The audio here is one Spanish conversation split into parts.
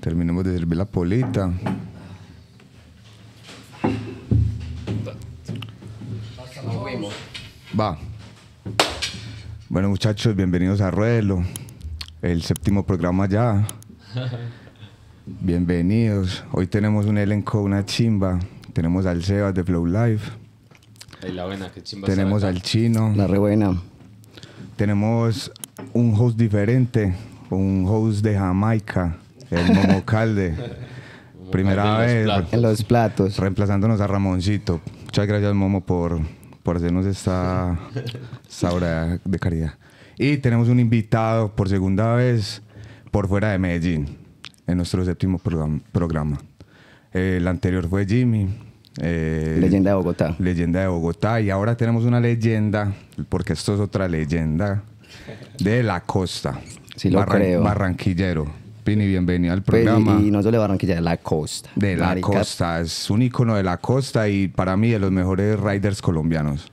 Terminemos de servir la polita. Va. Bueno, muchachos, bienvenidos a Ruelo, el séptimo programa ya. Bienvenidos. Hoy tenemos un elenco, una chimba. Tenemos al Sebas de Flow Live. Ahí la buena, qué chimba Tenemos al Chino. La re buena. Tenemos un host diferente, un host de Jamaica, el Momo Calde. Primera en vez los. En los platos. reemplazándonos a Ramoncito. Muchas gracias, Momo, por, por hacernos esta, esta obra de caridad. Y tenemos un invitado por segunda vez por fuera de Medellín, en nuestro séptimo programa. programa. El anterior fue Jimmy. eh, Leyenda de Bogotá. leyenda de Bogotá. Y ahora tenemos una leyenda, porque esto es otra leyenda, de la costa. Sí lo creo. Barranquillero. Pini, bienvenido al Pues, programa. y, y no solo de Barranquilla, de la costa. De la Marica, costa, es un icono de la costa y para mí de los mejores riders colombianos.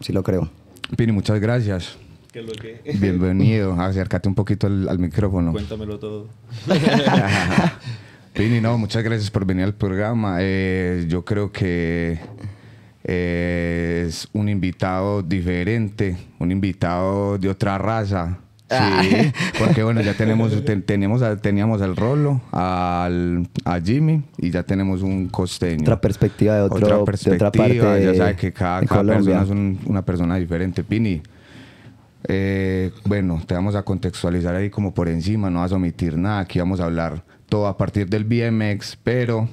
Sí lo creo. Pini, muchas gracias. ¿Qué es lo que? Bienvenido. Acércate un poquito al, al micrófono. Cuéntamelo todo. Pini, no, muchas gracias por venir al programa. Eh, yo creo que eh, es un invitado diferente, un invitado de otra raza. Sí, porque bueno, ya tenemos, ten- tenemos a- teníamos al Rolo, al, a Jimmy y ya tenemos un costeño. Otra perspectiva de, otro, otra de otra perspectiva, parte ya sabes que cada, cada persona es un- una persona diferente. Pini, eh, bueno, te vamos a contextualizar ahí como por encima, no vas a omitir nada, aquí vamos a hablar todo a partir del BMX, pero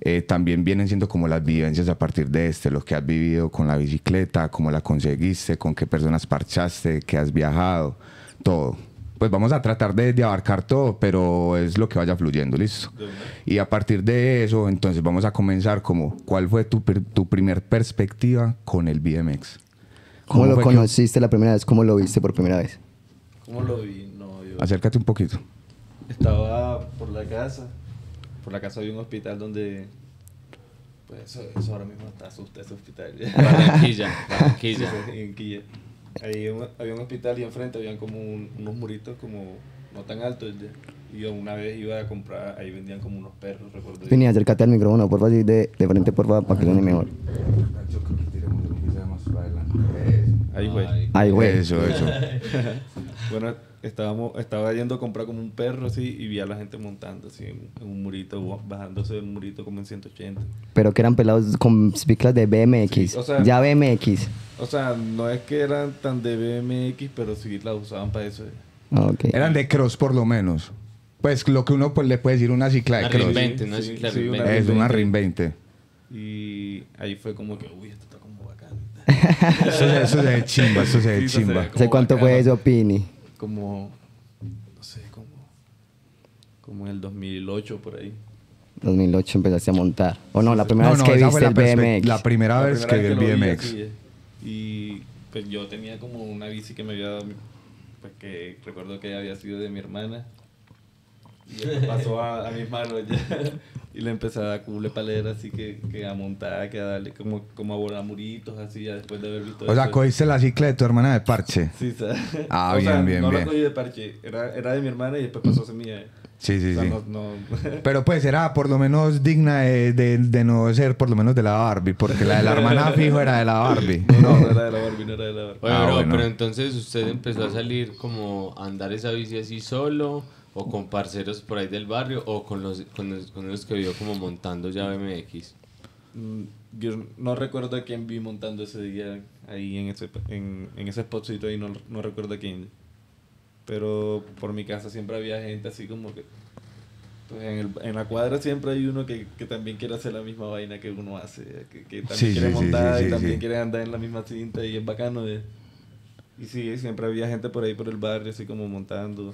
eh, también vienen siendo como las vivencias a partir de este, lo que has vivido con la bicicleta, cómo la conseguiste, con qué personas parchaste, qué has viajado, todo. Pues vamos a tratar de, de abarcar todo, pero es lo que vaya fluyendo, ¿listo? Y a partir de eso, entonces vamos a comenzar como, ¿cuál fue tu, per- tu primer perspectiva con el BMX? ¿Cómo lo que- conociste la primera vez? ¿Cómo lo viste por primera vez? ¿Cómo lo vi? No, yo Acércate un poquito. estaba por la casa. Por la casa había un hospital donde. Pues eso, eso ahora mismo está asusta ese hospital. Barranquilla, Sí, Barranquilla. Ahí un- había un hospital y enfrente habían como un- unos muritos como no tan altos. Y yo una vez iba a comprar, ahí vendían como unos perros, recuerdo. Vini, acércate al micrófono, por favor, así de, de frente, por favor, para que suene mejor. Ahí fue. Ay, Ay, güey. Eso, eso. Bueno, estábamos, estaba yendo a comprar como un perro así y vi a la gente montando así en, en un murito, bajándose del murito como en 180. Pero que eran pelados con ciclas de BMX. Sí, o sea- ya BMX. O sea, no es que eran tan de BMX, pero sí la usaban para eso. Ah, ok. Eran de cross por lo menos. Pues lo que uno pues, le puede decir una cicla de Una cross. reinvente, una Sí, cicla sí, reinvente. una Es una 20. Y ahí fue como que, uy, esto está como bacán. Eso, se- eso se ve chimba, eso se ve Sí, eso se chimba. ve ¿Hace cuánto fue bacano. eso, Pini? Como, no sé, como, como en el 2008 por ahí. 2008 empezaste a montar. O no, la primera No, vez no, que viste el BMX. la primera La vez primera que vi el vi BMX. eh. Y pues yo tenía como una bici que me había dado, pues que recuerdo que había sido de mi hermana. Y después pasó a, a mis manos ya. Y le empecé a dar cuble palera, así que, que a montar, que a darle como, como a volar muritos, así, ya después de haber visto O sea, cogiste la cicla de tu hermana de parche. Sí, ¿sabes? Ah, O bien, sea, bien, no bien. la cogí de parche, era, era de mi hermana y después pasó a ser mía. Sí, sí, O sea, sí. no- no- Pero pues era por lo menos digna de, de- de no ser por lo menos de la Barbie, porque la de la hermana fijo era de la Barbie. no, no era de la Barbie, no era de la Barbie. Oye, Ah, bro, bueno. pero entonces usted empezó a salir como a andar esa bici así solo, o con parceros por ahí del barrio, o con los, con los, con los que vio como montando ya BMX. Mm, Yo no recuerdo a quién vi montando ese día ahí en ese, en, en ese spotcito ahí, no, no recuerdo a quién. Pero por mi casa siempre había gente así como que... Pues en, el- en la cuadra siempre hay uno que, que también quiere hacer la misma vaina que uno hace, que, que también Sí, quiere sí, montar sí, y sí, también sí. quiere andar en la misma cinta y es bacano de... Y sí, siempre había gente por ahí por el barrio así como montando.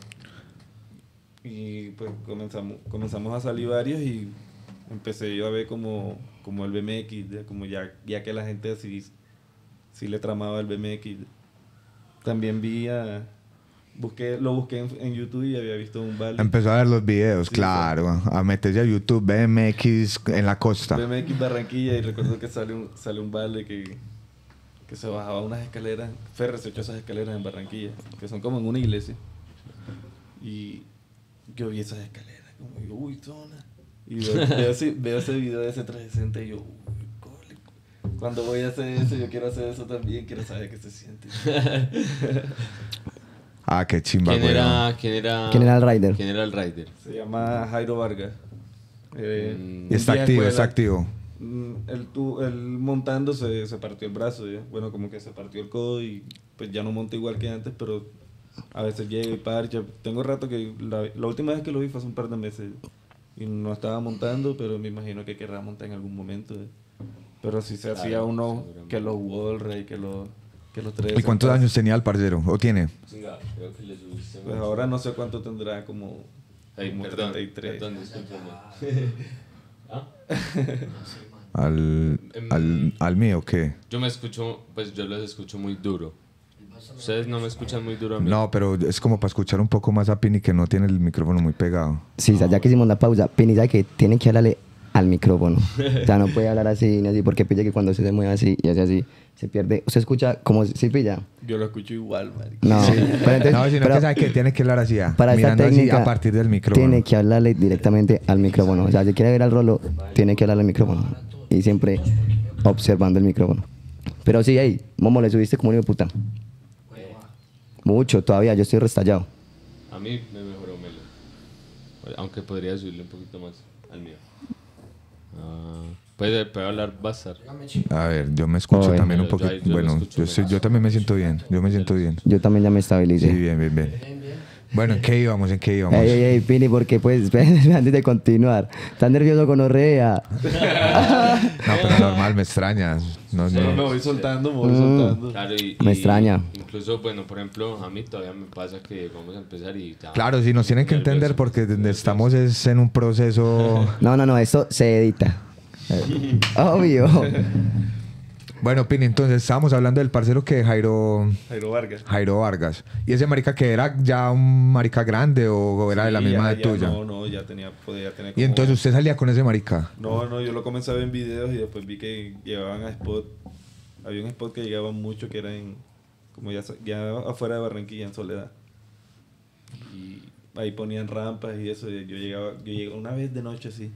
Y pues comenzamos, comenzamos a salir varios y empecé yo a ver como, como el BMX, ya, como ya, ya que la gente así sí le tramaba el BMX. También vi a, busqué, lo busqué en, en YouTube y había visto un vale. Empezó a ver los videos, Sí, claro. A meterse a YouTube, BMX en la costa. BMX Barranquilla y recuerdo que sale un, sale un vale que, que se bajaba unas escaleras, Ferre se echó esas escaleras en Barranquilla, que son como en una iglesia. Y yo vi esas escaleras, como yo, uy, zona. Y veo, veo ese, veo ese video de ese 360 y yo, uy, cole. Cuando voy a hacer eso, yo quiero hacer eso también, quiero saber qué se siente. Ah, qué chimba, ¿Quién güey. era, quién era? ¿Quién era el rider? ¿Quién era el rider? Se llama Jairo Vargas. Eh, Mm. Y está activo, escuela. está activo. Mm, Él, tu- él montando se, se partió el brazo, ¿ya? bueno, como que se partió el codo y pues ya no monta igual que antes, pero a veces llega y parcha. Tengo rato que la, la última vez que lo vi fue hace un par de meses y no estaba montando, pero me imagino que querrá montar en algún momento. Pero si se hacía uno que los Wallray, que los que los tres. ¿Y cuántos años tenía el parcero? ¿O tiene? Venga, creo que le subiste Pues ahora no sé cuánto tendrá, como, Ay, como perdón, 33. perdón. ¿Ah? ¿Al, Em, al, al mío qué? Yo me escucho, pues yo los escucho muy duro. Ustedes no me escuchan muy duro a mí. No, pero es como para escuchar un poco más a Pini que no tiene el micrófono muy pegado. Sí, ya que hicimos la pausa, Pini sabe que tiene que hablarle al micrófono. O sea, no puede hablar así ni así, porque pilla que cuando usted se mueve así y hace así, se pierde. ¿Usted escucha como si pilla? Yo lo escucho igual, marica. No, pero entonces, no, sino pero que sabe que tiene que hablar así, para esta mirando así técnica a partir del micrófono. tiene que hablarle directamente al micrófono. O sea, si quiere ver al rolo, tiene que hablarle al micrófono. Y siempre observando el micrófono. Pero sí, hey, Momo, le subiste como un hijo de puta. Mucho, todavía, yo estoy restallado. A mí me mejoró Melo. Aunque podría subirle un poquito más al mío. Ah, puede, puede hablar Bazar. A ver, yo me escucho también un poquito. bueno, yo, menos. yo también me siento bien. Yo me siento bien. Yo también ya me Sí, estabilicé. bien, bien, bien. Bueno, ¿en qué íbamos? ¿En qué íbamos? Ey, ey, ey, Pini, porque pues, antes de continuar, ¿estás nervioso con Orrea? No, pero normal, me extrañas. No, Solo me no. voy soltando, me voy Mm. soltando. Claro, y, Me y extraña. Incluso, bueno, por ejemplo, a mí todavía me pasa que vamos a empezar y ya. Claro, sí, nos tienen que entender porque estamos es en un proceso... No, no, no, esto se edita. Obvio. Bueno, Pini, entonces estábamos hablando del parcero que Jairo... Jairo Vargas. Jairo Vargas. ¿Y ese marica que era ya un marica grande o era de la misma ya- de ya tuya? No, no, ya tenía, podía tener Y entonces usted salía con ese marica. No, no, yo lo comencé a ver en videos y después vi que llegaban a spot. Había un spot que llegaban mucho que era en, como ya, ya afuera de Barranquilla, en Soledad. Y ahí ponían rampas y eso. y Yo llegaba, yo llegué una vez de noche así.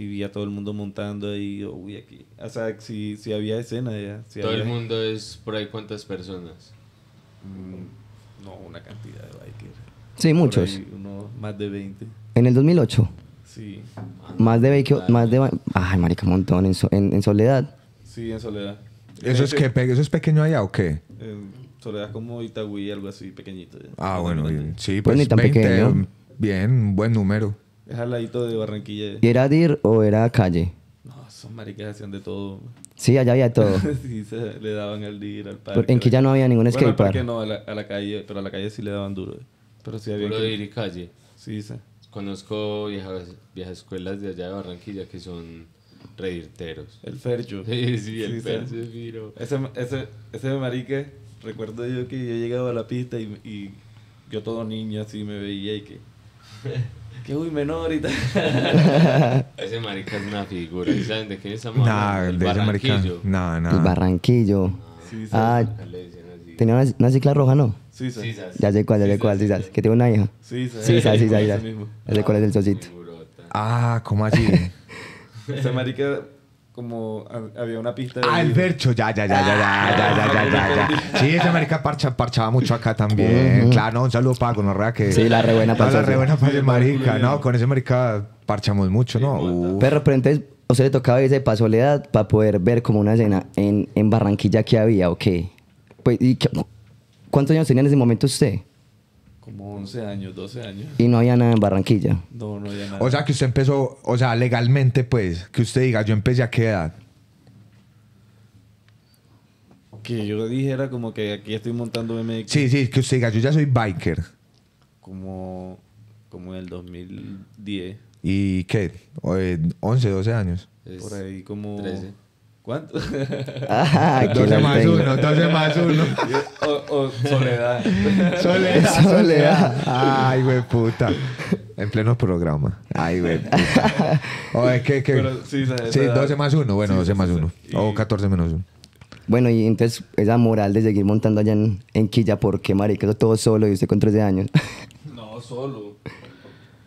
Y vi a todo el mundo montando ahí. yo, Uy, aquí. O sea, si, si había escena ya. si Todo el mundo es por ahí cuántas personas. Mm, no, una cantidad de bikers. Sí, Por muchos. ahí unos más de 20. En el 2008, Sí, más de 20, más de... Ay, marica, un montón. En, So- en, en Soledad. sí, en Soledad. ¿Eso es, que, ¿Eso es pequeño allá o qué? En Soledad como Itagüí, algo así, pequeñito. ya. Ah, No bueno, bien. sí, Pues pues ni tan 20, pequeño. bien, un buen número. Es al ladito de Barranquilla. ¿Y era DIR o era calle? No, esos maricas hacían de todo. Sí, allá había todo. sí, se le daban al dir, al parque. en que ya no había ningún Bueno, skatepark. parque no, a la, a la calle, pero a la calle sí le daban duro. Pero sí había Puro que- de ir y calle. Sí, sí. Conozco viejas, viejas escuelas de allá de Barranquilla que son redirteros. El Fercho. Sí, sí, el Sí, Fercho sí. Firo. Ese, ese, ese marica, recuerdo yo que yo llegaba a la pista y, y yo todo niño así me veía y que... que uy, menor y tal. Ese marica es una figura. ¿Y saben de quién estamos Nah, hablando? El de ese marica. Barranquillo. Nah, El nah. Barranquillo. Sí, sí. Ah, tenía una, una cicla roja, ¿no? Sí, sí. Sí, ¿sabes? Ya sé cuál, ya sé cuál, sí, sabes. Que tiene una hija. Sí, sí. Sí, sabes, sí, sabes, Ese ya. sé cuál es el socito. Ah, ¿cómo así? Ese marica, como ha- había una pista de... ah, el Vercho, ya, ya, ya, ya, ya, ya, ya, ya, ya, ya. Sí, ese marica parcha, parchaba mucho acá también. Claro, no, un saludo para Gonorrea que... Sí, la re buena para el la re buena para Sí, marica. No, con ese marica parchamos mucho, ¿no? Uh, Pero, pero entonces, ¿o se le tocaba irse para Soledad para poder ver como una escena en, en Barranquilla que había o qué? Pues, ¿y qué- ¿Cuántos años tenía en ese momento usted? Como 11 años, 12 años. Y no había nada en Barranquilla. No, no había nada. O sea, que usted empezó, o sea, legalmente, pues, que usted diga, yo empecé a qué edad. que yo dijera como que aquí estoy montando MX Sí, sí, que usted diga, yo ya soy biker. como, como en el 2010. ¿Y qué? O, eh, 11, 12 años. Es por ahí como... 13. ¿Cuánto? Ah, que 12 la más tengo. 1, 12 más 1. o, o Soledad. Soledad, Soledad. soledad. Ay, güey, puta. En pleno programa. Ay, güey, puta. Oye, ¿qué, qué? Pero sí, esa- esa Sí, edad. 12 más 1. Bueno, Sí, 12 sí, más sí, 1. sí. O Y- 14 menos 1. Bueno, y entonces esa moral de seguir montando allá en, en Quilla, ¿por qué, marica? Eso todo solo y usted con 13 años. No, No, solo.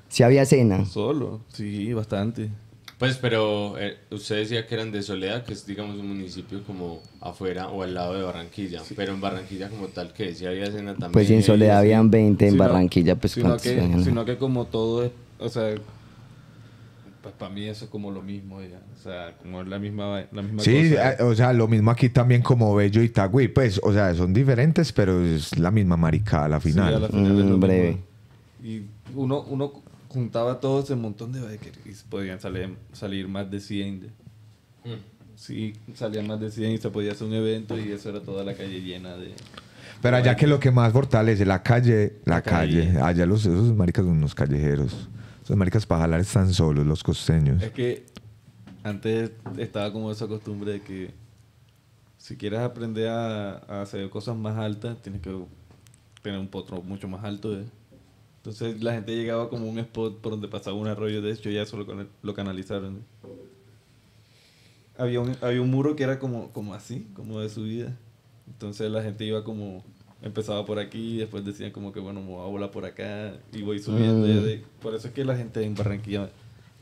Si había cena. Solo, sí, bastante. Pues, pero eh, usted decía que eran de Soledad, que es, digamos, un municipio como afuera o al lado de Barranquilla. Pero en Barranquilla como tal, que si había cena también. Pues en Soledad habían 20, en Sino- Barranquilla, pues sino que, habían? sino que como todo es, o sea, pues para mí eso es como lo mismo ya, o sea, como es la misma, la misma Sí, cosa. eh, o sea, lo mismo aquí también como Bello y Tagüí. Pues, o sea, son diferentes, pero es la misma maricada a la Sí, final. a la final es lo Mm, breve. mismo. Y uno, uno juntaba todo ese montón de bikers y podían salir, salir más de 100. de- Mm. Sí, salían más de 100 y se podía hacer un evento y eso era toda la calle llena de... Pero allá que lo que más fortalece, la calle, la, La calle. calle. Allá los, esos maricas son unos callejeros. Esos maricas para jalar están solos, los costeños. Es que antes estaba como esa costumbre de que si quieres aprender a, a hacer cosas más altas, tienes que tener un potro mucho más alto. ¿eh? Entonces la gente llegaba como a un spot por donde pasaba un arroyo, de hecho ya eso lo, lo canalizaron. Había un, había un muro que era como, como así, como de subida. Entonces la gente iba como, empezaba por aquí, después decían como que bueno, me voy a volar por acá y voy subiendo. y de- por eso es que la gente en Barranquilla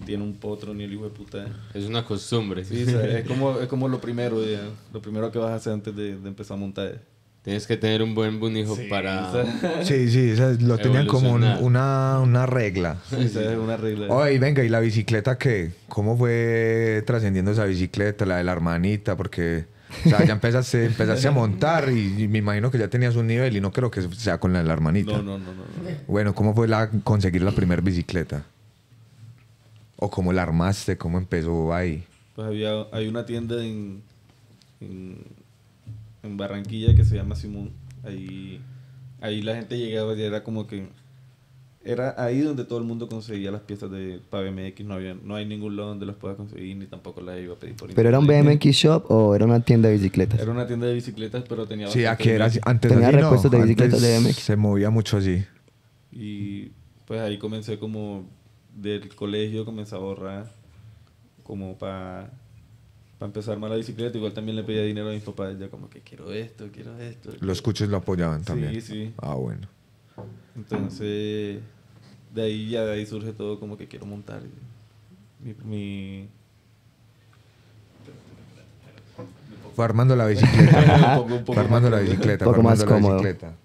tiene un potro ni el hijo de puta. Es una costumbre. Sí, o sea, es, como, es como lo primero, ya, lo primero que vas a hacer antes de, de empezar a montar. Tienes que tener un buen bunijo para... O sea, Sí, sí, lo tenían como un- una, una regla. sí, es una regla. Oye, venga, ¿y la bicicleta qué? ¿Cómo fue trascendiendo esa bicicleta, la de la hermanita? Porque, o sea, ya empezaste, empezaste a montar y, y me imagino que ya tenías un nivel y no creo que sea con la de la hermanita. No, no, no, no. no. Bueno, ¿cómo fue la, conseguir la primera bicicleta? ¿O cómo la armaste? ¿Cómo empezó ahí? Pues había, hay una tienda en, en, en Barranquilla que se llama Simón. Ahí, ahí la gente llegaba y era como que... Era ahí donde todo el mundo conseguía las piezas de para BMX. No, había, no hay ningún lado donde las pueda conseguir ni tampoco las iba a pedir por ¿Pero era un internet. BMX shop o era una tienda de bicicletas? Era una tienda de bicicletas, pero tenía Sí, aquí era. BMX. Antes Tenía así, no. repuestos de bicicletas de BMX. Se movía mucho así. Y pues ahí comencé como del colegio, comencé a ahorrar como para empezar más la bicicleta. Igual también le pedía dinero a mis papás, ya como que quiero esto, quiero esto. Los cuchos lo apoyaban también. Sí, sí. Ah, bueno. Entonces, de ahí ya de ahí surge todo como que quiero montar. Mi, mi- Fue armando la bicicleta. Un poco- un poco fue armando más la bicicleta. Poco fue más armando la cómodo. bicicleta.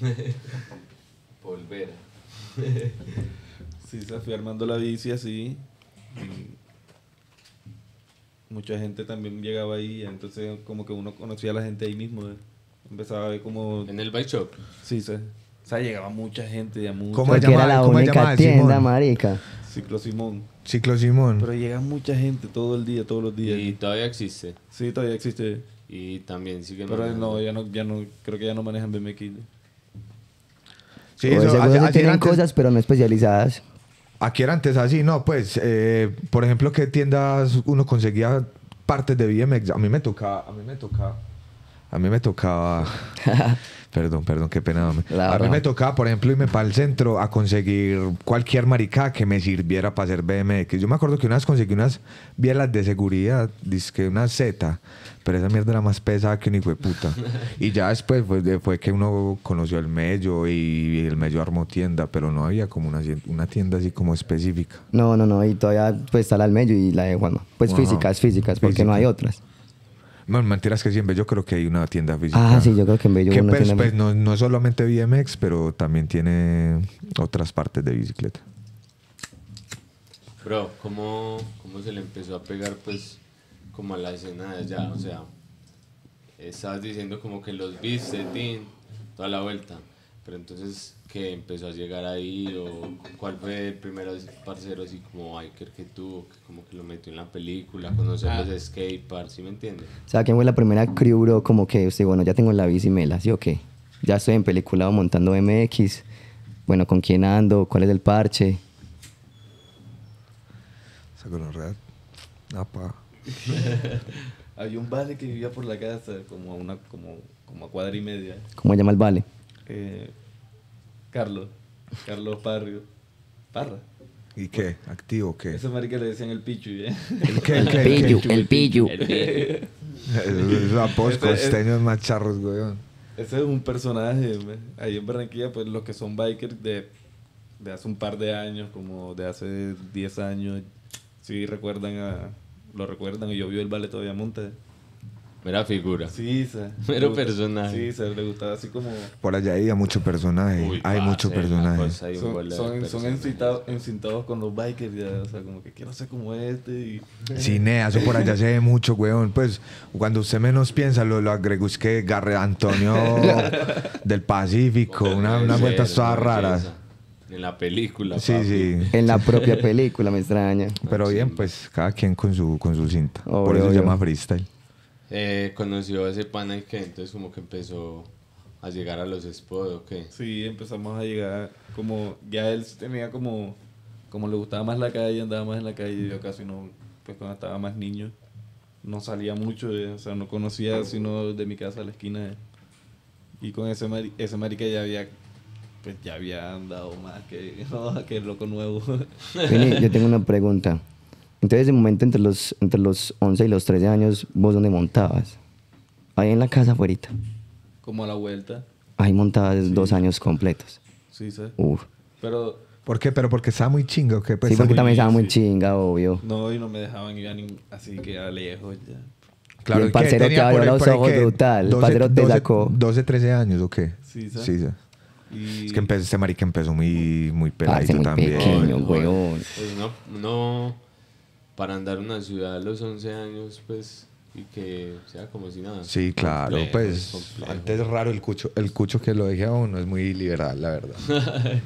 Volver. Sí, se fui armando la bici así. Y mucha gente también llegaba ahí, entonces como que uno conocía a la gente ahí mismo. eh. Empezaba a ver como... En el bike shop. Sí, sí. O sea, llegaba mucha gente, ya mucha. ¿Cómo se era llama- la cómo se única tienda, Simón? marica. Ciclo Simón. Ciclo Simón. Pero llega mucha gente todo el día, todos los días. Y todavía existe. Sí, todavía existe. Y también sigue Pero manejando. no, ya no, ya no, creo que ya no manejan BMX. Sí, o de eso, tienen antes- cosas, pero no especializadas. Aquí era antes así, no, pues, eh, por ejemplo, ¿qué tiendas uno conseguía partes de BMX? A mí me tocaba, a mí me tocaba, a mí me tocaba, perdón, perdón, qué pena. a mí me tocaba, por ejemplo, irme para el centro a conseguir cualquier maricada que me sirviera para hacer BMX. Yo me acuerdo que una vez conseguí unas bielas de seguridad, dizque una Z, pero esa mierda era más pesada que un hijo de puta. y ya después fue, que uno conoció el Mello y el Mello armó tienda, pero no había como una, una tienda así como específica. No, no, no. Y todavía pues está la del medio y la de Juanma. Pues Ajá. físicas, físicas, porque no hay otras. No, mentiras que sí, en Bello creo que hay una tienda física. Ah, sí, yo creo que en Bello Que uno pues, tiene- pues, no, no es solamente BMX, pero también tiene otras partes de bicicleta. Bro, ¿cómo, ¿cómo se le empezó a pegar, pues, como a la escena de allá? O sea, estabas diciendo como que los viste, toda la vuelta. Pero entonces, ¿qué empezó a llegar ahí? ¿O cuál fue el primer parcero así como biker que tuvo? Que como que lo metió en la película, conocer Ah. los skateparks, ¿sí me entiendes? O sea, ¿quién fue la primera crew, bro? Como que usted, bueno, ya tengo la bici mela, ¿sí o qué? Ya estoy en peliculado montando MX. Bueno, ¿con quién ando? ¿Cuál es el parche? Esa gonorrea. Apa. Había un vale que vivía por la casa, como a una, como, como a cuadra y media. ¿Cómo se llama el vale? Eh, Carlos, Carlos Parrio. Parra. ¿Y qué? ¿Activo o qué? Ese marica le decían el pichu, ¿eh? ¿El qué? ¿El qué? ¿El Ese- ese- costeños más charros, weón. ese es un personaje. me- Ahí en Barranquilla, pues los que son bikers de, de hace un par de años, como de hace 10 años, sí recuerdan a. Lo recuerdan y yo vi el vale todavía monta. Mera figura. Sí, se. Mero personaje. Sí, se le gustaba así como. Por allá había mucho personaje. Uy, hay mucho personaje. cosa, hay Son, son, son encintados, encintados con los bikers, ya, o sea, como que quiero ser como este. Y, Cine, eso por allá se ve mucho, weón. Pues cuando usted menos piensa, lo, lo agregó es que Garre Antonio del Pacífico, una, unas vueltas todas raras. En la película. Sí, papi. sí. En la propia película, me extraña. Pero bien, pues cada quien con su, con su cinta. por Obvio, eso se llama freestyle. Eh, conoció a ese pana y que entonces como que empezó a llegar a los spots o qué. Sí, empezamos a llegar como ya él tenía como como le gustaba más la calle, andaba más en la calle, yo casi no pues cuando estaba más niño no salía mucho, eh, o sea, no conocía sino de mi casa a la esquina. eh. Y con ese mari- ese marica ya había pues ya había andado más que no, que el loco nuevo. Vini, yo tengo una pregunta. Entonces, de momento, entre los, entre los 11 y los 13 años, ¿vos dónde montabas? Ahí en la casa afuera. como a la vuelta. Ahí montabas dos años completos. Sí, sí. Uf. Pero ¿Por qué? ¿Pero porque estaba muy chingo? ¿qué? Pues sí, porque también estaba muy sí. chinga, obvio. no y no me dejaban ir a ni- así que a lejos ya. Claro, Y el parcero te Tenía abrió los por ojos que brutal. El parcero te sacó. 12, 13 años o qué? Sí, sí. sí. sí. Y Es que empezó, este marica empezó muy, muy Parce, peladito muy también. pequeño, weón. Pues no, no, para andar en una ciudad a los 11 años, pues, y que sea como si nada. Sí, claro, Complejo, pues complejo. antes es raro el cucho, el cucho que lo deje a uno, es muy liberal, la verdad.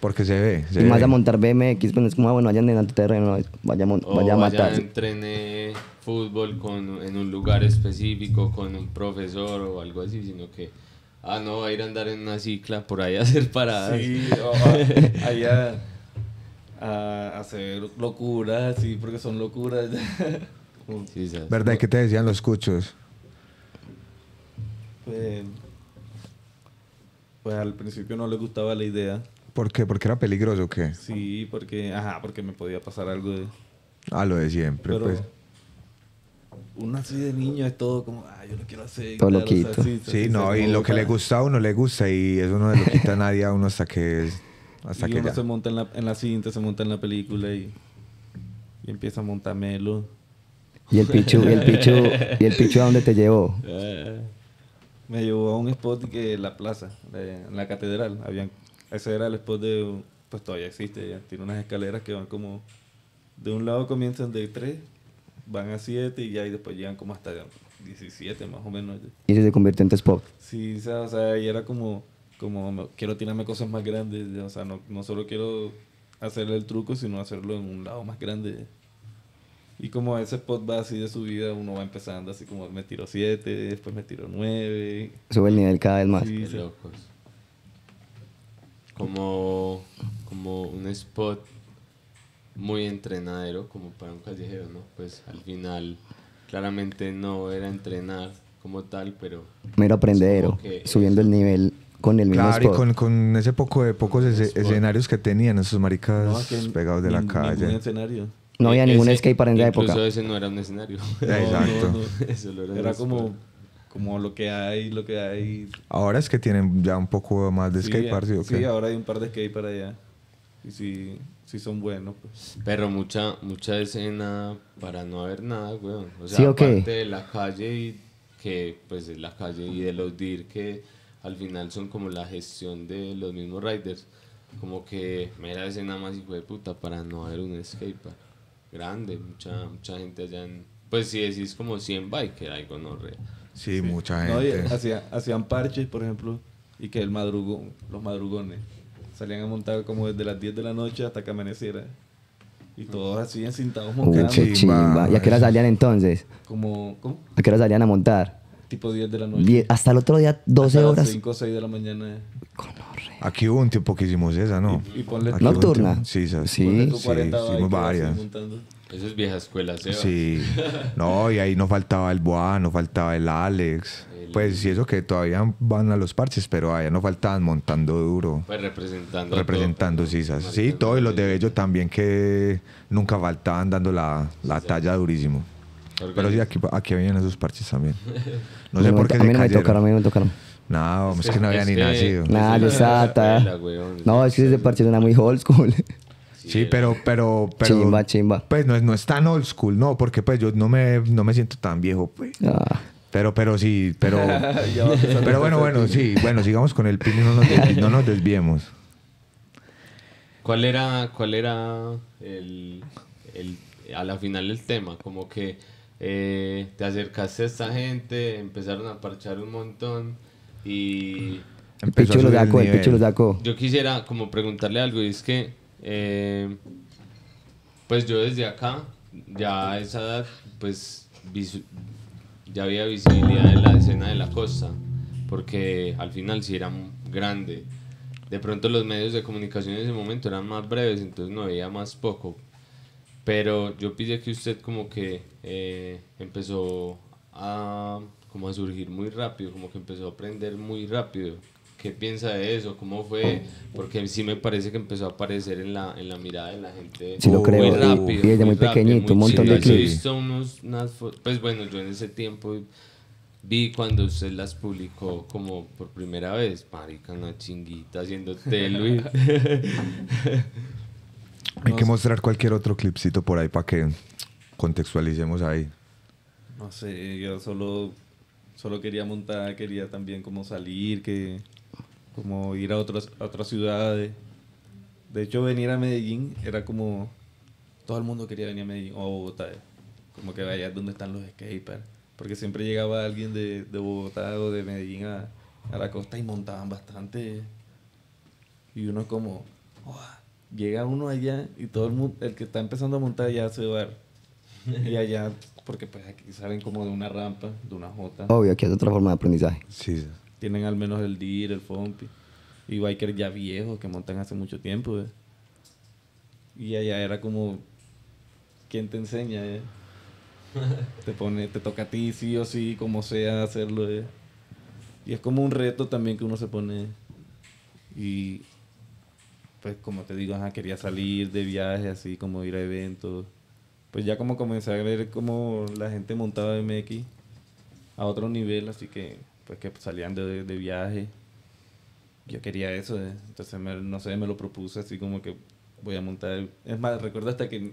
Porque se ve, se Y más ve. a montar BMX, pues es como, ah, bueno, vayan en terreno, vaya, a mon- O vaya a vaya, matarse. entrene fútbol con, en un lugar específico con un profesor o algo así, sino que, ah, no, va a ir a andar en una cicla por ahí a hacer paradas. Sí, o a- allá a hacer locuras, sí, porque son locuras. ¿Verdad? ¿Y qué te decían los cuchos? pues, pues al principio no le gustaba la idea. ¿Por qué? ¿Porque era peligroso o qué? Sí, porque, ajá, porque me podía pasar algo de... Ah, lo de siempre, Pero pues. uno así de niño es todo como, ah, yo lo quiero hacer. Todo tal, o sea, loquito. sí, Sí, sí, no, y lo que le gusta a uno le gusta y eso no le lo quita a nadie a uno hasta que hasta y que uno ya. se monta en la, en la cinta, se monta en la película y, y empieza a montar melo. Y el pichu, y el pichu, y el pichu a dónde te llevó. Eh, Me llevó a un spot que la plaza, en la catedral. Habían, ese era el spot de, pues todavía existe, ya. tiene unas escaleras que van como, de un lado comienzan de 3, van a 7 y ya y después llegan como hasta 17 más o menos. Y ese se convirtió en tu spot. Sí, o sea, o sea, y era como, como me- quiero tirarme cosas más grandes, ya, o sea, no, no solo quiero hacerle el truco, sino hacerlo en un lado más grande. Y como ese spot va así de subida, uno va empezando así como me tiro 7, después me tiro 9. Sube el nivel cada vez más. Sí, sí. Como, como un spot muy entrenadero, como para un callejero, ¿no? Pues al final, claramente no era entrenar como tal, pero Mero que subiendo el nivel con el mismo Claro, y spot. con, con ese poco de pocos ese- escenarios que tenían esos maricas No, es pegados de la calle. Ningún escenario. No había E- ningún ese- skatepark en esa incluso época. ese no era un escenario. Exacto. No, no, no. Eso lo era Era como, como lo que hay, lo que hay. Ahora es que tienen ya un poco más de Sí, skateparks, ¿sí o sí, qué? ahora hay un par de skate para allá. Y sí, sí son buenos, pues. Pero mucha, mucha escena para no haber nada, weón. O sea, ¿Sí o qué? aparte de la calle y que, pues, de la calle y de los DIR que al final son como la gestión de los mismos riders. Como que mera escena más hijo de puta para no haber un skatepark grande. Mucha, mucha gente allá en... Pues si decís como 100 bikers, hay gonorrea. Sí, mucha No, y gente. hacía- hacían parches, por ejemplo, y que el madrugón, los madrugones, salían a montar como desde las 10 de la noche hasta que amaneciera. Y todos así encintados montando, qué chimba. chimba. ¿Y a qué hora salían entonces? como, ¿cómo? ¿A qué hora salían a montar? Tipo 10 de la noche. Die- hasta el otro día, 12 horas. 5 o 6 de la mañana. Aquí hubo un tiempo que hicimos esa, ¿no? Y ponle Aquí hubo un ¿Nocturna? Sí. Sí. ponle Sí, 40 hicimos varias. Eso es vieja escuela, Seba. Sí, no, y ahí no faltaba el Boa, no faltaba el Alex. El- Pues sí, eso que todavía van a los parches, pero allá no faltaban montando duro, Pues representando. representando todo, maricas Sí, todo y los de. Bello también que nunca faltaban dando la, la talla durísimo. Pero sí, aquí, aquí venían esos parches también. No sé por qué a mí no me tocaron, a mí no me tocaron. No, es que no había ni nacido. Nada, eso de es una Sata. escuela, weón. No, es que ese parche suena muy old school. Sí, pero, pero, pero. Chimba, chimba. Pues no es, no es tan old school, no, porque pues yo no me, no me siento tan viejo, pues. Ah, Pero, pero sí, pero. Pero bueno, bueno, sí. Bueno, sigamos con el pin y no nos, desvi- no nos desviemos. ¿Cuál era, cuál era el, el- a la final el tema? Como que eh, te acercaste a esta gente, empezaron a parchar un montón y el Empezó pichu lo el sacó, el lo sacó. yo quisiera como preguntarle algo y es que eh, pues yo desde acá ya a esa edad pues ya había visibilidad en la escena de la costa porque al final sí era grande de pronto los medios de comunicación en ese momento eran más breves entonces no veía más poco pero yo pide que usted como que eh, empezó a como a surgir muy rápido, como que empezó a aprender muy rápido. ¿Qué piensa de eso? ¿Cómo fue? Porque sí me parece que empezó a aparecer en la, en la mirada de la gente Sí lo muy creo, rápido. y desde muy pequeñito, un montón chido. de Yo he clips. visto unos, unas pues bueno, yo en ese tiempo vi cuando usted las publicó como por primera vez, marica, una chinguita haciendo telo Hay que mostrar cualquier otro clipcito por ahí para que contextualicemos ahí. No sé, yo solo, solo quería montar, quería también como salir, que como ir a otras, a otras ciudades. De hecho, venir a Medellín era como... Todo el mundo quería venir a Medellín o a Bogotá. Como que vaya donde están los skaters. Porque siempre llegaba alguien de, de Bogotá o de Medellín a, a la costa y montaban bastante. Y uno como... "Joda". Llega uno allá y todo el mundo, el que está empezando a montar ya se va. Y allá, porque pues aquí salen como de una rampa, de una jota. Obvio, aquí es otra forma de aprendizaje. Sí. Tienen al menos el DIR, el FOMPI. Y bikers ya viejos que montan hace mucho tiempo. ¿eh? Y allá era como, ¿quién te enseña? eh? te pone, te toca a ti sí o sí, como sea hacerlo. eh. Y es como un reto también que uno se pone. Y pues como te digo, ajá, quería salir de viaje, así como ir a eventos. Pues ya como comencé a ver cómo la gente montaba MX a otro nivel, así que pues que salían de, de viaje. Yo quería eso, eh. entonces me- no sé, me lo propuse así como que voy a montar. Es más, recuerdo hasta que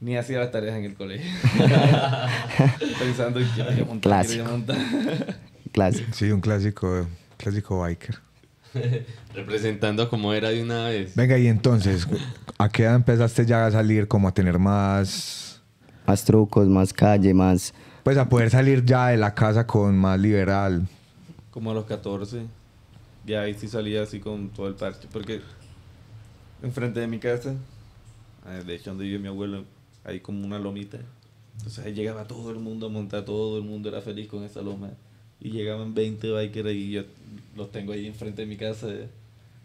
ni hacía las tareas en el colegio. Pensando en que voy a montar, ir a montar. Clásico. Sí, un clásico, clásico biker. representando como era de una vez. Venga, y entonces, ¿a qué edad empezaste ya a salir como a tener más... Más trucos, más calle, más... Pues a poder salir ya de la casa con más liberal? Como a los 14. Ya ahí sí salía así con todo el parche. Porque enfrente de mi casa, de hecho donde vive mi abuelo, hay como una lomita. Entonces ahí llegaba todo el mundo a montar, todo el mundo era feliz con esa loma. Y llegaban 20 bikers y yo los tengo ahí enfrente de mi casa. eh.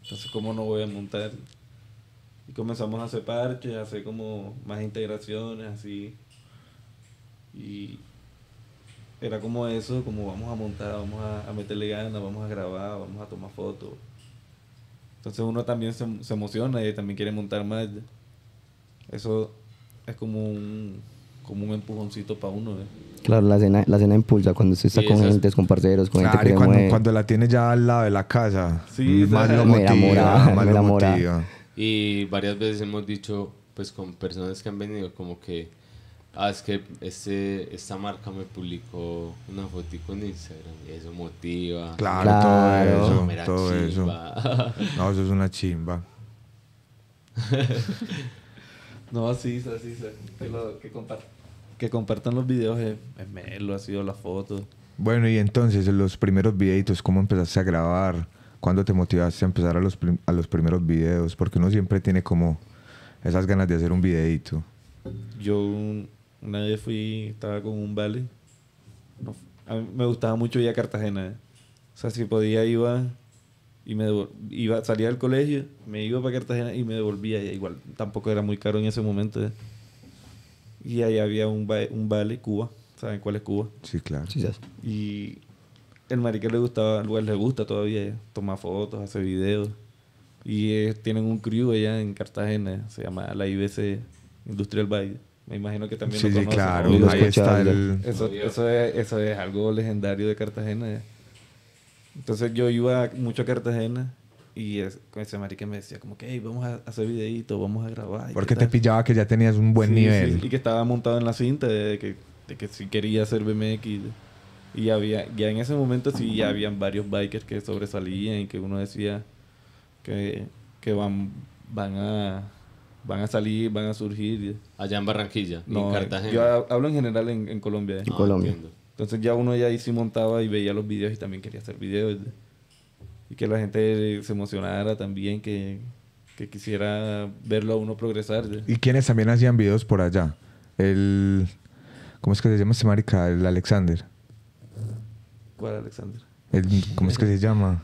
Entonces, ¿cómo no voy a montar? Y comenzamos a hacer parches, a hacer como más integraciones, así. Y era como eso, como vamos a montar, vamos a, a meterle ganas, vamos a grabar, vamos a tomar fotos. Entonces uno también se, se emociona y también quiere montar más. Eso es como un, como un empujoncito para uno. ¿eh? Claro, la cena, la cena impulsa cuando usted está Sí, con gente, con parceros, con Claro, gente y que le cuando, mueve. cuando la tienes ya al lado de la casa, Sí, más ¿sabes? lo Me motiva, enamora, más me lo motiva. Y varias veces hemos dicho, pues con personas que han venido, como que, ah, es que este, esta marca me publicó una fotico en Instagram y eso motiva. Claro, Claro. todo eso, todo eso. chimba. No, eso es una chimba. No, así, es, así, es. que, lo- que, compar- que compartan los videos es, es melo, ha sido las fotos. Bueno, y entonces, en los primeros videitos, ¿cómo empezaste a grabar? ¿Cuándo te motivaste a empezar a los, a los primeros videos? Porque uno siempre tiene como esas ganas de hacer un videito. Yo un- una vez fui, estaba con un vale. No, a mí me gustaba mucho ir a Cartagena. ¿eh? O sea, si podía iba y me devol- iba, salía del colegio, me iba para Cartagena y me devolvía. Igual tampoco era muy caro en ese momento. ¿eh? Y ahí había un, ba- un vale, Cuba. ¿Saben cuál es Cuba? Sí, claro. Sí. Y el marica le gustaba, igual le gusta todavía tomar fotos, hacer videos. Y eh, tienen un crew allá en Cartagena, se llama la IBC Industrial Bay. Me imagino que también Sí, lo sí, conocen. claro. Obvio, lo Ahí está el... Eso, eso, es, eso es algo legendario de Cartagena. Entonces yo iba mucho a Cartagena y es- con ese marica me decía como que, hey, vamos a hacer videitos, vamos a grabar. ¿y Porque qué te tal?". pillaba que ya tenías un buen Sí, nivel. sí, y que estaba montado en la cinta de que, de que sí quería hacer BMX. Y había, ya en ese momento sí ya habían varios bikers que sobresalían y que uno decía que, que van, van, a, van a salir, van a surgir. Allá en Barranquilla, No, en Cartagena. yo ha- hablo en general en, en Colombia. eh. En Colombia. entiendo. Entonces ya uno ya ahí sí montaba y veía los videos y también quería hacer videos. Y que la gente se emocionara también, que, que quisiera verlo a uno progresar. ¿Y quiénes también hacían videos por allá? El... ¿Cómo es que se llama este marica? El Alexander. ¿Cuál, Alexander? El, ¿Cómo es que se llama?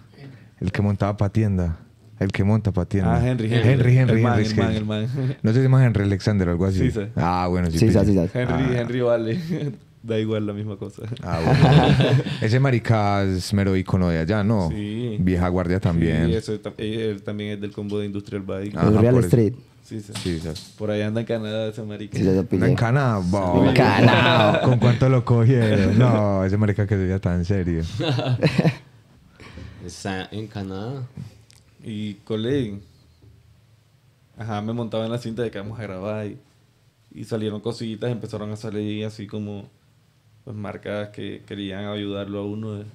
El que montaba para tienda. El que monta para tienda. Ah, Henry, Henry, Henry. Henry, El man, Henry, el es man, el man. No se llama Henry Alexander o algo así. Sí, sí. Ah, bueno, sí. Sí, sí, sí. Henry, Ah. Henry vale. da igual la misma cosa. Ah, bueno. Ese marica es mero icono de allá, ¿no? Sí. Vieja guardia también. Sí, eh, él también es del combo de Industrial Bike. Ah. Ajá, Real eso. Street. Sí, sí. Sí, sí. Por ahí anda en Canadá ese marica. En Cana, bo. En Cana. ¿Con cuánto lo cogieron? No, ese marica que se veía tan serio. Está en Canadá. Y cole, ajá, me montaba en la cinta de que vamos a grabar y, y salieron cositas, empezaron a salir así como pues marcas que querían ayudarlo a uno. De,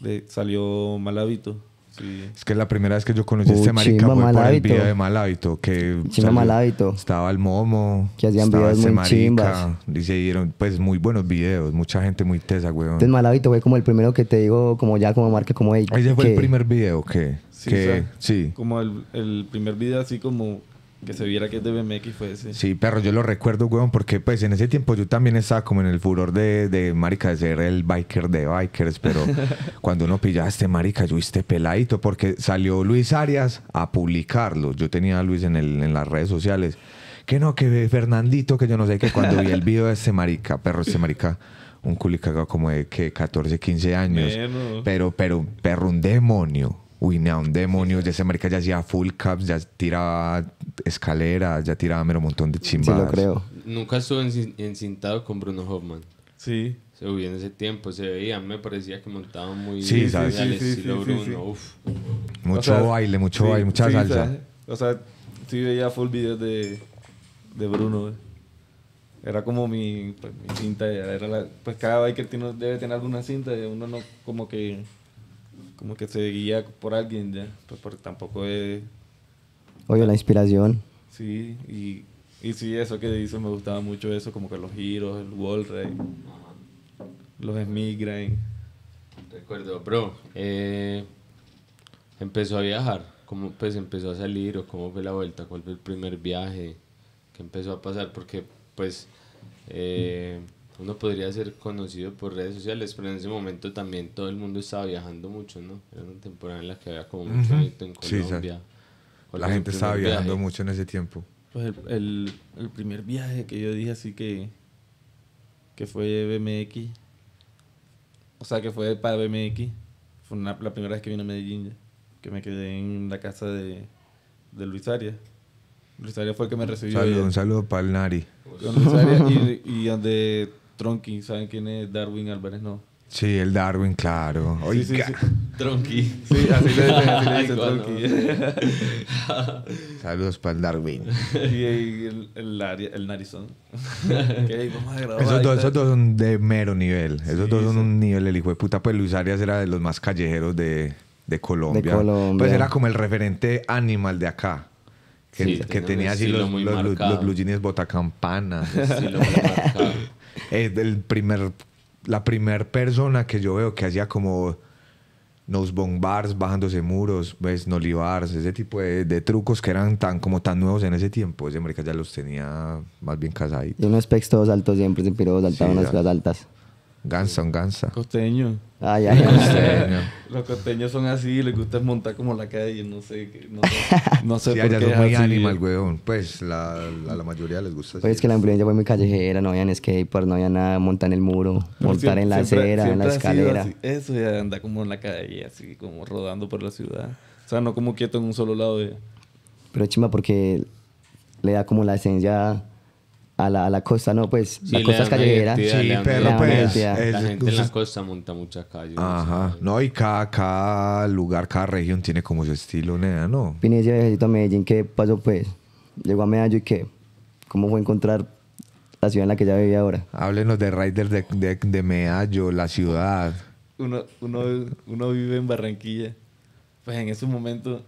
de- salió mal hábito. Sí. Es que la primera vez que yo conocí a este marica fue Mal por el Hábito. video de Mal Hábito. Que Chimba salió- Mal Hábito. Estaba el Momo. Que hacían videos este muy chimbas. Y se dieron, pues, muy buenos videos. Mucha gente muy tesa, weón. Entonces Mal Hábito fue como el primero que te digo, como ya como marca, como hey, Ese fue el que- primer video que... Sí, que o sea, sí. Como el, el primer video así como que se viera que es de BMX fue ese. Sí, perro, yo lo recuerdo, weón, porque pues en ese tiempo yo también estaba como en el furor de, de marica, de ser el biker de bikers, pero cuando uno pillaba a este marica, yo este peladito, porque salió Luis Arias a publicarlo. Yo tenía a Luis en, el, en las redes sociales. Que no, que Fernandito, que yo no sé qué, cuando vi el video de este marica, perro, este marica, un culicagado como de que 14, 15 años. Pero, pero, perro, un demonio. Uy, no, un demonio. Ya ese marica ya hacía full caps, ya tiraba escaleras, ya tiraba mero montón de Sí chimbadas. lo creo. Nunca estuve enci- encintado con Bruno Hoffman. Sí. Se veía en ese tiempo, se veía, me parecía que montaba muy Sí, bien ¿sabes? al Sí, sí, estilo sí, sí, Bruno. sí. Uf. Mucho O sea, baile, mucho sí, baile, mucha sí, salsa. ¿sabes? O sea, sí veía full videos de, de Bruno. Era como mi, pues, mi cinta. Era la- pues cada biker tiene, debe tener alguna cinta. y Uno no como que como que se guía por alguien ya. Pues porque tampoco es... Oye, la inspiración. Sí, y, y sí, eso que dice me gustaba mucho eso. Como que los giros, el wall ride, los smith grind. Recuerdo, bro, eh, empezó a viajar, ¿cómo pues empezó a salir o cómo fue la vuelta? ¿Cuál fue el primer viaje? ¿Qué empezó a pasar? Porque pues eh, uno podría ser conocido por redes sociales, pero en ese momento también todo el mundo estaba viajando mucho, ¿no? Era una temporada en la que había como mucho éxito en Sí, sí. Colombia. ¿Cuál La gente estaba viajando viaje? mucho en ese tiempo. Pues el, el, el primer viaje que yo dije así que, que fue BMX, o sea que fue para BMX, fue una- la primera vez que vine a Medellín, ya, que me quedé en la casa de, de Luis Arias. Luis Arias fue el que me recibió. Saludo, allá. un saludo para el Nari. Con Luis Arias y, y donde Tronqui, ¿saben quién es? Darwin Álvarez, no. Sí, el Darwin, claro. Sí, sí, Oiga. sí. Tronqui. Sí, así le dicen, así le dicen Tronqui. Saludos para el Darwin. y, el, el, Ari- el narizón. Ok, vamos a grabar. Esos dos, tal. esos dos son de mero nivel. Esos Sí, dos son sí. un nivel. El hijo de puta, pues Luis Arias era de los más callejeros de, de Colombia. Colombia. Pues era como el referente animal de acá. Que, Sí, que tenía así los, los, los, blue jeans botacampana. Estilo muy es el primer, la primer persona que yo veo que hacía como nosebone bars, bajándose muros, pues nolly bars, ese tipo de, de trucos que eran tan como tan nuevos en ese tiempo. Ese marica ya los tenía más bien casaditos. Y unos pecs todos altos siempre, siempre saltaban Sí, unas cosas altas. Gansa, un gansa. Costeño. Ay, ay, ay. Costeño. Los costeños son así, les gusta montar como la calle, no sé, qué- no sé, no sé Sí, por allá qué son es muy así. animal, weón. Pues la, la, la mayoría les gusta así. Pues es que la influencia fue muy callejera, no había skateboard, no había nada, montar en el muro, Pero montar en la siempre- acera, en la siempre ha sido escalera. así. Eso ya anda como en la calle, así como rodando por la ciudad. O sea, no como quieto en un solo lado. De... Pero chimba porque le da como la esencia a la, a la costa, no, pues Sí, la costa da es callejera. Sí, pero pues, es- la gente en la costa monta mucha calle. Ajá. No, y cada, cada lugar, cada región tiene como su estilo, nea, ¿no? Vine ese viajecito a Medellín, ¿qué pasó pues? Llegó a Medallo y qué? ¿Cómo fue encontrar la ciudad en la que ya vivía ahora? Háblenos de Rider de, de, de Medallo, la ciudad. uno, uno, uno vive en Barranquilla. Pues en ese momento,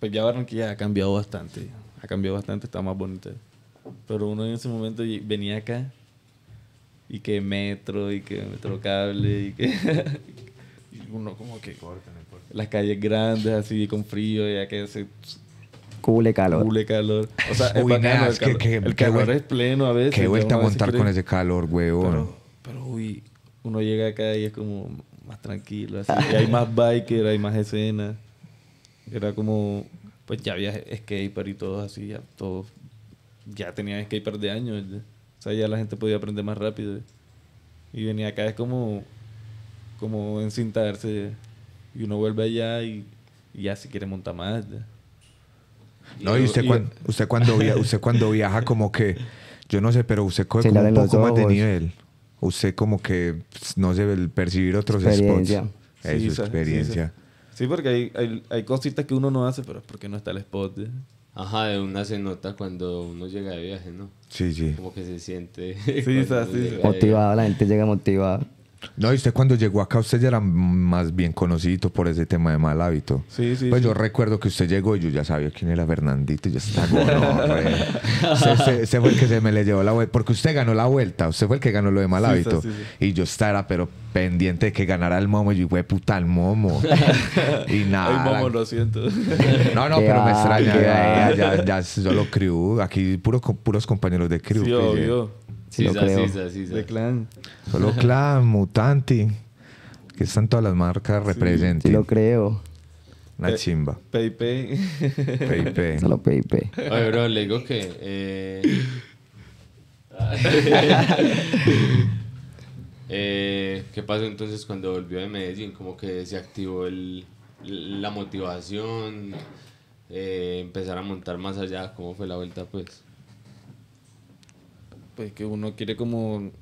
pues ya Barranquilla ha cambiado bastante. Ha cambiado bastante, está más bonita. Pero uno en ese momento venía acá y que metro y que metro cable y que y uno como que las calles grandes así con frío ya que se Cule calor. cule calor. O sea, es Uy, el es que- calor, que- el calor es pleno a veces. Qué vuelta a montar con ese calor, huevón. pero, pero uy, uno llega acá y es como más tranquilo, así. Y hay más biker, hay más escenas. Era como, pues ya había skater y todo así, ya todos, ya tenían skater de años. ya. O sea, ya la gente podía aprender más rápido. Y venía acá es como, como encintarse. Y uno vuelve allá y, y ya si quiere montar más. ya. No, y usted, y- cuan- usted, cuando via- usted cuando viaja como que, yo no sé, pero usted coge como un poco más de nivel. Usted como que, no sé, el percibir otros Experiencia. spots. Sí, Eso, sa- sí, experiencia. sa- Sí, porque hay, hay, hay cositas que uno no hace, pero es porque no está el spot. Ajá, de una se nota cuando uno llega de viaje, ¿no? Sí, sí. Como que se siente. Sí, sí, Motivada, la gente llega motivada. No, y usted cuando llegó acá, usted ya era más bien conocido por ese tema de mal hábito. Sí, sí, Pues sí. yo recuerdo que usted llegó y yo ya sabía quién era Fernandito y yo estaba gonorrea. Ese- ese- ese fue el que se me le llevó la vuelta. Porque usted ganó la vuelta, usted fue el que ganó lo de mal Sí, hábito. sí, sí. Y yo estaba, pero pendiente de que ganara el momo. Y yo, fue puta el momo. y nada. Ay, momo, lo siento. No, no, pero me extraña. Ya, ya, ya, solo crew. Aquí puro, puros compañeros de crew. sí, obvio. Sí, lo sa, creo. De clan. Solo clan, mutanti. Que están todas las marcas Sí representen. lo creo. Una chimba. Pay. PIP. Solo PIP. Oye, bro, le digo que. Eh, eh, ¿Qué pasó entonces cuando volvió de Medellín? Como que se activó el, la motivación, eh, empezar a montar más allá. ¿Cómo fue la vuelta, pues? Pues que uno quiere como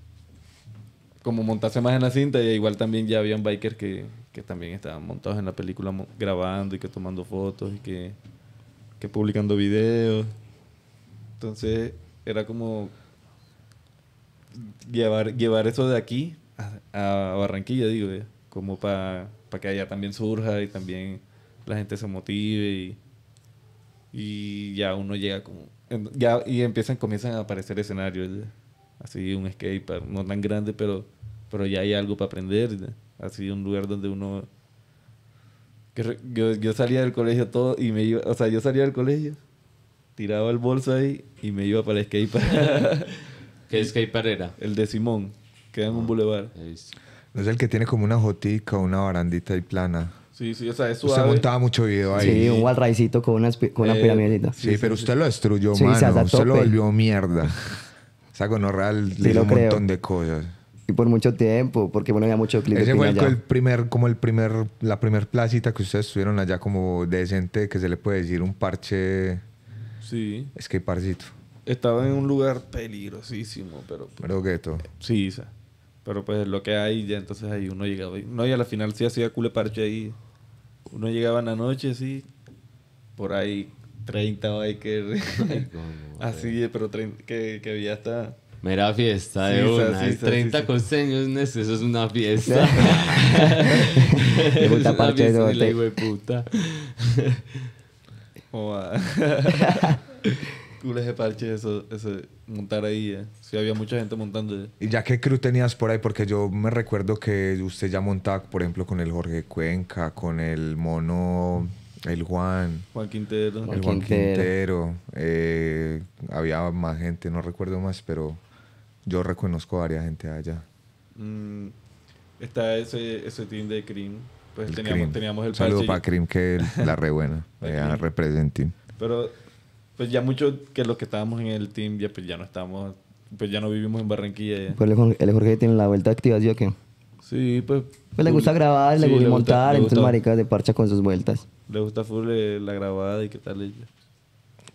como montarse más en la cinta y igual también ya habían bikers que, que también estaban montados en la película grabando y que tomando fotos y que, que publicando videos. Entonces era como llevar llevar eso de aquí a, Barranquilla digo ya, como para que allá también surja y también la gente se motive y ya uno llega como ya y empiezan comienzan a aparecer escenarios ya. así un skatepark no tan grande pero pero ya hay algo para aprender ya. así un lugar donde uno que re- yo, yo salía del colegio todo y me iba o sea yo salía del colegio tiraba el bolso ahí y me iba para el skatepark ¿Qué skatepark era? el de Simón queda en un boulevard Ahí está. No es el que tiene como una jotica, una barandita ahí plana. Sí sí o sea es Usted suave montaba mucho video ahí. Sí, un wallraycito con una, espi- con una Eh, piramidita. Sí, pero usted lo destruyó, Sí, se mano. Usted lo pe. volvió mierda. Esa gonorrea le Sí, hizo lo un creo. montón de cosas. Y por mucho tiempo, porque bueno, había mucho clip Ese fue el, allá. el primer, como el primer, la primer placita que ustedes tuvieron allá como decente, que se le puede decir un parche sí skateparcito. estaba en un lugar peligrosísimo pero Pero gueto. Sí, pero pues lo que hay ya entonces ahí uno llegaba. y- No, y a la final sí hacía cule parche ahí. Uno llegaba en la noche, sí, por ahí 30 bikers. Así, pero 30, que, que ya está. Mera fiesta Sí, de sa, una. sí, 30 sí, sí. costeños, Néstor, eso es una fiesta. Es una parche fiesta de la puta. Cules de parche, eso, eso, montar ahí. ya. Sí, había mucha gente montando. ya. Y ya qué crew tenías por ahí, porque yo me recuerdo que usted ya montaba, por ejemplo, con el Jorge Cuenca, con el mono, el Juan, Juan Quintero. el Juan Juan Quintero. Quintero. eh, había más gente, no recuerdo más, pero yo reconozco a varias gente allá. Mm, está ese, ese team de Cream. Pues El teníamos, Cream. teníamos el Saludo parche. para Cream, que es la re buena. Eh, representing. Pero pues ya muchos que los que estábamos en el team ya pues ya no estamos, pues ya no vivimos en Barranquilla ya. Pues el Jorge, tiene la vuelta activa, ¿sí o qué? Sí, pues. Pues le gusta grabar, le Sí, gusta gusta- montar, le entonces maricas de parcha con sus vueltas. Le gusta full eh, la grabada y qué tal ella.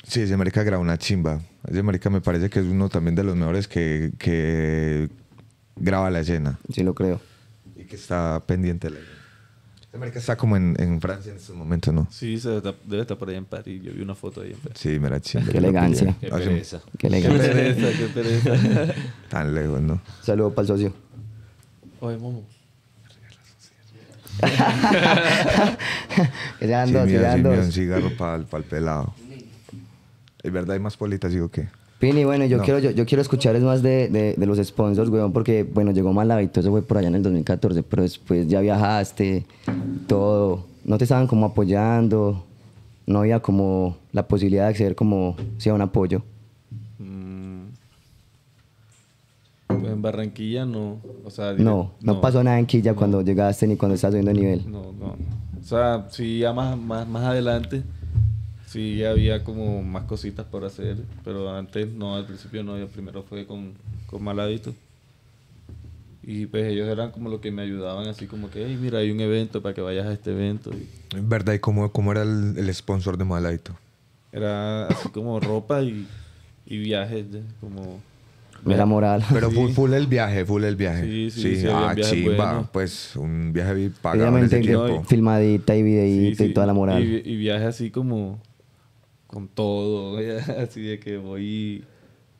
Sí, ese marica graba una chimba. Ese marica me parece que es uno también de los mejores que, que graba la escena Sí lo creo. y que está pendiente de la escena. Ese marica está como en, en Francia en estos momentos, ¿no? Sí, se está- debe estar por ahí en París. Yo vi una foto ahí en París. Sí, mira, chimba. Qué elegancia. Qué pereza. Qué Qué elegancia. pereza, qué pereza. Tan lejos, ¿no? Saludo para el socio. Oye, Momo. Que que mira, dos. un cigarro para el pelado. ¿Es verdad hay más politas, digo qué? Pini, bueno, yo No. quiero yo, yo quiero escuchar es más de, de, de los sponsors, weón, porque, bueno, llegó Malavito, eso fue por allá en el 2014, pero después ya viajaste, todo. No te estaban como apoyando, no había como la posibilidad de acceder como, sí, a un apoyo. Mm. Pues en Barranquilla no. O sea, No, no, pasó nada en Quilla cuando llegaste ni cuando estás subiendo de nivel. No, no. O sea, sí, ya más, más, más adelante, sí ya había como más cositas por hacer, pero antes no, al principio no, yo primero fue con, con Maladito. Y pues ellos eran como los que me ayudaban, así como que, hey, mira, hay un evento para que vayas a este evento. Y ¿Es verdad? ¿Y cómo, cómo era el, el sponsor de Malaito? era así como ropa y, y viajes, ya, como... Era moral. Pero Sí. full, full el viaje, full el viaje. Sí, sí, sí, habían ah, chimba. buenos. Pues un viaje pagado en ese tiempo. filmadita y videíto Sí, y sí. toda la moral. Y, y viaje así como con todo, así de que voy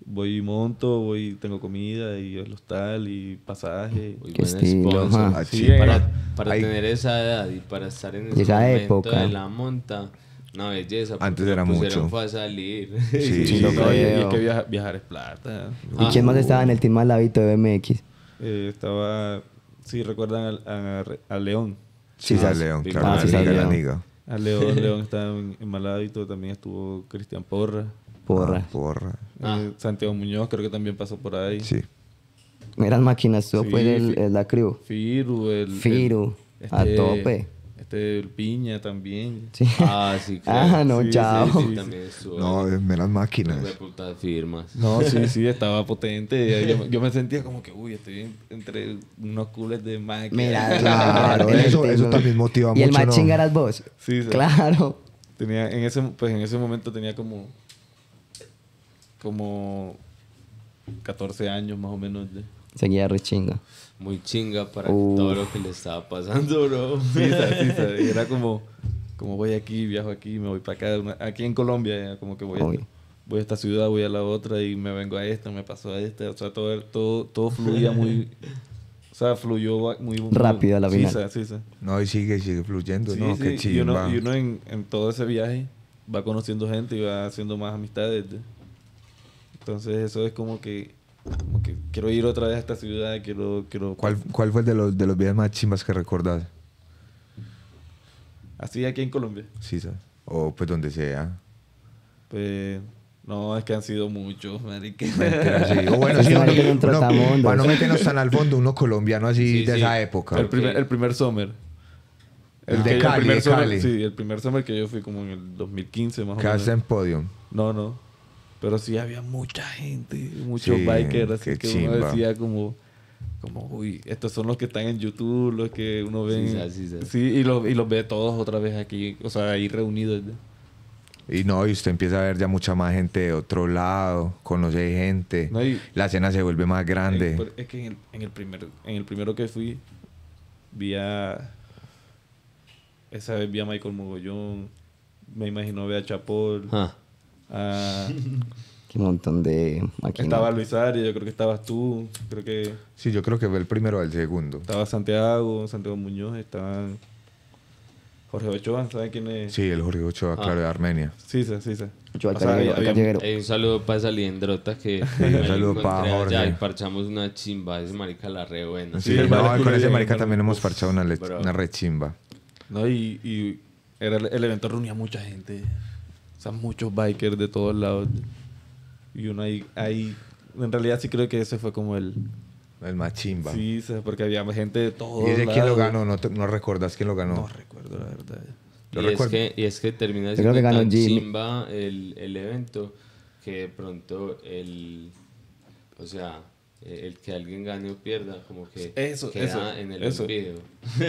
voy y monto, voy tengo comida y el hostal y pasaje. Qué estilo, ajá. Ah, Sí, para para Ahí- tener esa edad y para estar en ese esa momento época. de la monta, una belleza. porque Antes era pusieron mucho. fue a salir. Sí, Sí, no, y, y es que viaja- viajar es plata. ¿Y quién más Ah. estaba en el team Malavito de BMX? Eh, estaba, sí, recuerdan al- a, a León. Sí, Sí, a. León, Ah, claro, sí, la sabes, liga, la León. A León, León estaba en, en Maladito, también estuvo Cristian Porra. Porra. Ah, porra. Ah. Eh, Santiago Muñoz creo que también pasó por ahí. Sí. Eran máquinas, tú Sí, pues el, el- la crew. Firu, el... Firu, el- a tope. Este, el Piña también. Sí. Ah, sí, claro. Ah, no, Sí, chao. sí, sí. También estuvo. No, meras máquinas. De firmas. No, sí, sí, estaba potente. Yo, yo me sentía como que, uy, estoy en- entre unos cules de máquina. Mira, Claro, eso- eso ¿no? también motiva ¿Y el mucho, más ¿no? chinga eras vos? Sí, sí. Claro. Tenía, en ese, pues en ese momento tenía como, como 14 años más o menos. ya. Seguía re chinga. Muy chinga para Uf. todo lo que le estaba pasando, bro. Sí, era como, como voy aquí, viajo aquí, me voy para acá. una- aquí en Colombia, ya, como que voy a, voy a esta ciudad, voy a la otra y me vengo a esta, me paso a esta. O sea, todo, todo, todo fluía muy... O sea, fluyó muy... muy- Rápido a la sí, final. sa- sí, sa. No, y sigue, sigue fluyendo, Sí, ¿no? sí, Qué y uno, y uno en, en todo ese viaje va conociendo gente y va haciendo más amistades. Entonces eso es como que, como que quiero ir otra vez a esta ciudad, quiero... quiero ¿Cuál, ¿Cuál fue el de los, de los viajes más chimbas que recordás? Así aquí en Colombia. Sí, ¿sabes? O pues donde sea. Pues no, es que han sido muchos, marica. Mentira, sí. O bueno, Ese sí, uno, uno- para no meternos tan al fondo, uno colombiano así Sí, de sí. esa época. El primer, el primer summer. El de que- Cali, primer de summer- Cali. Sí, el primer summer que yo fui como en el 2015 más o menos. en podium. No, no. Pero sí había mucha gente, muchos Sí, bikers, así que uno decía como, como, uy, estos son los que están en YouTube, los que uno ve. Sí, en- sí, sí. Sí, y, los, y los ve todos otra vez aquí, o sea, ahí reunidos. Y no, y usted empieza a ver ya mucha más gente de otro lado, conoce gente, No, y- la escena se vuelve más grande. Es que en el, en el primer, en el primero que fui, vi a. Esa vez vi a Michael Mogollón, me imagino ver a Chapol, Ah, a- Qué montón de máquinas. estaba Luis Arias, yo creo que estabas tú, creo que Sí, yo creo que fue el primero o el segundo. estaba Santiago, Santiago Muñoz, estaban Jorge Ochoa, ¿saben quién es? Sí, el Jorge Ochoa, Ah. claro, de Armenia. Sí, sí, sí. sí. Ochoa O sea, hay un saludo para esa liendrota que un saludo encontré pa' allá Jorge. y parchamos una chimba. Ese marica la re buena. Sí, el no, con ese marica también hemos Uf, parchado una, una rechimba. ¿no? Y, y era el, el evento reunía mucha gente. O sea, muchos bikers de todos lados. Y uno ahí, ahí, en realidad sí creo que ese fue como el... El más chimba. Sí, porque había gente de todos ¿Y ese quién lo lados. ganó? ¿No, te- no recuerdas quién lo ganó? No recuerdo, la verdad. Yo Y es, recuerdo- que, y es que termina siendo que ganó tan chimba el, el evento que de pronto el... O sea, el que alguien gane o pierda, como que Eso, queda eso, en el eso. olvido.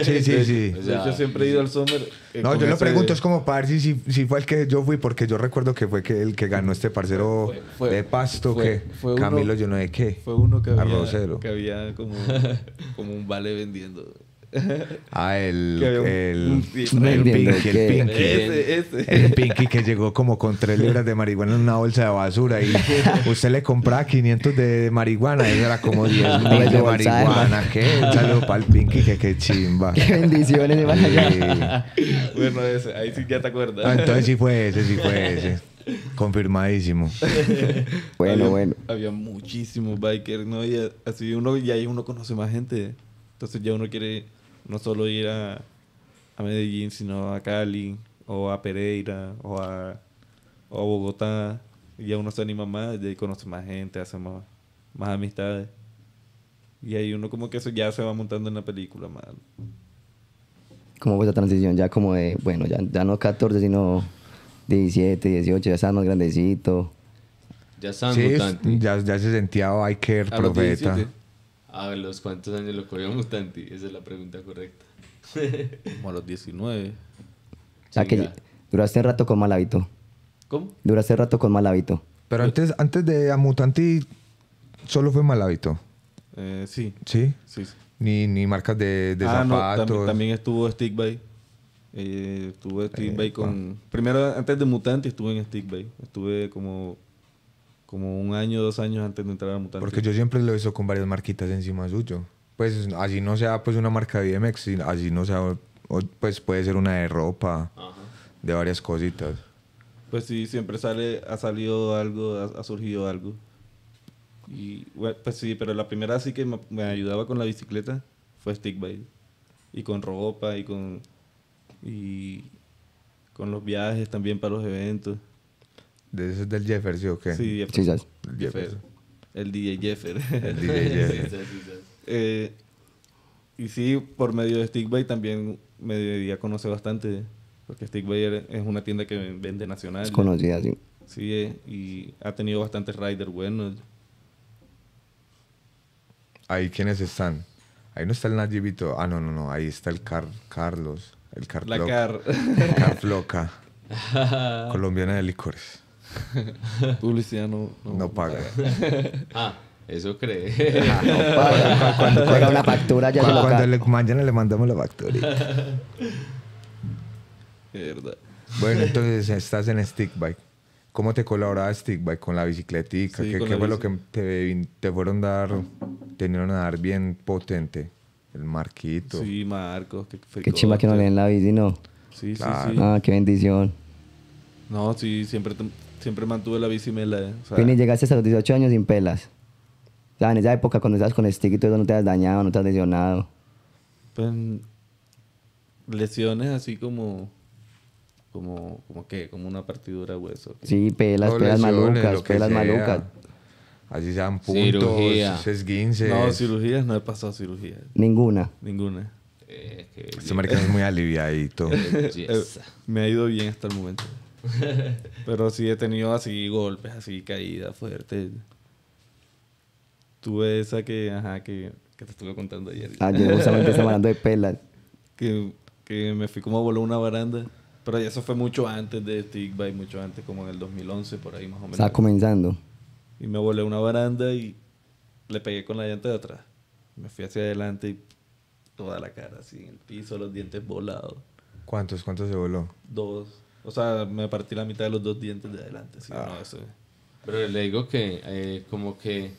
Sí, sí, sí. O sea, yo siempre he ido al Summer. eh, No, yo lo pregunto, es como para ver si, si, si fue el que yo fui, porque yo recuerdo que fue que el que ganó este parcero Fue- fue- de pasto, fue- que fue uno- Camilo yo no sé qué. Fue uno que había, Arrocero. que había como, como un vale vendiendo. Ah, el, el, el vendiendo Pinky, el. Pinky. Ese, ese. El Pinky que llegó como con 3 libras de marihuana en una bolsa de basura y usted le compraba 500 de marihuana, eso era como 10 mil Pues de de marihuana. ¿Qué? Un saludo para el Pinky, que qué chimba. Qué bendiciones, allá. Sí. Bueno, ese, ahí sí ya te acuerdas. Ah, entonces sí fue ese, sí fue ese. Confirmadísimo. Bueno, había, bueno. Había muchísimos bikers, ¿no? Y así uno, y ahí uno conoce más gente. Entonces ya uno quiere no solo ir a, a Medellín, sino a Cali, o a Pereira, o a, o a Bogotá. Y ya uno se anima más, y ahí conoce más gente, hace más, más amistades. Y ahí uno como que eso ya se va montando en la película, más. ¿Cómo fue esa transición? Ya como de, bueno, ya, ya no 14, sino 17, 18, ya estás más grandecito. Ya Sí, mutantes. ya, ya se sentía biker, A los profeta. 17, A los cuántos años lo cogió mutanti, esa es la pregunta correcta. como a los 19. O sea que duraste rato con mal hábito. ¿Cómo? Duraste rato con mal hábito. Pero antes, antes de Amutanti, solo fue mal hábito. Eh, sí, ¿Sí? sí, sí. Ni, ni marcas de, de Ah, no, zapatos. también, también estuvo Stick By. Eh, estuve Stick By Epa. con. Primero, antes de Mutante, estuve en Stick By. Estuve como. Como un año, dos años antes de entrar a Mutante. Porque yo siempre lo he visto con varias marquitas encima suyo. Pues así no sea pues una marca de BMX, así no sea, pues puede ser una de ropa, Ajá. de varias cositas. Pues sí, siempre sale, ha salido algo, ha, ha surgido algo. Y bueno, pues sí, pero la primera sí que me, me ayudaba con la bicicleta fue Stick By. Y con ropa y con. Y con los viajes también para los eventos. ¿De ese es del Jeffer, sí o qué? Sí, Sí, Jeffer. sabes. El Jeffer. El DJ Jeffer. El DJ Jeffer. Sí, sí, sí. Eh, y sí, por medio de Stickbay también me di a conocer bastante. Porque Stickbay es una tienda que vende nacional. Es conocida, sí. Sí, eh, y ha tenido bastantes riders buenos. Ahí, ¿quiénes están? Ahí no está el Najibito. Ah, no, no, no. Ahí está el Car Carlos. El Car La car. Car Floca. Colombiana de licores. Publicidad no, no, No paga. Ah, eso cree. Paga. Cuando paga una factura ya se Cuando, lo cuando le, mañana le mandamos la factura. Verdad. Bueno, entonces estás en Stick Bike. ¿Cómo te colaboraba Stick Bike con la bicicletica? Sí, ¿Qué, con qué la fue lo que te, te fueron dar, te vinieron a dar bien potente? El marquito. Sí, Marcos. Que Qué chimba que no le den la bici, ¿no? Sí, sí, Claro. sí. Ah, qué bendición. No, sí, siempre, siempre mantuve la bici mela. eh. O sea, Vini, llegaste hasta los 18 años sin pelas. O sea, en esa época cuando estabas con stick y todo eso no te has dañado, no te has lesionado. Pues lesiones así como como como que como una partidura de hueso. Sí, pelas, No pelas lesiones, malucas, pelas sea. malucas. Así sean puntos, Cirugía. esguinces. No, cirugías no he pasado cirugía, Ninguna. ninguna. Eh, qué Este marica es muy aliviadito. belleza. Eh, me ha ido bien hasta el momento. Pero sí he tenido así golpes, así caídas fuertes. Tuve esa que, ajá, que, que te estuve contando ayer. Ayer justamente estamos hablando de pelas. que, que me fui como a volar una baranda. Pero ya eso fue mucho antes de Stick By, mucho antes, como en el 2011, por ahí más o menos. Estaba comenzando. Y me volé una baranda y le pegué con la llanta de atrás. Me fui hacia adelante y toda la cara así en el piso, los dientes volados. ¿Cuántos? ¿Cuántos se voló? Dos. O sea, me partí la mitad de los dos dientes de adelante. Sí, Ah. no, eso es- Pero le digo que eh, como que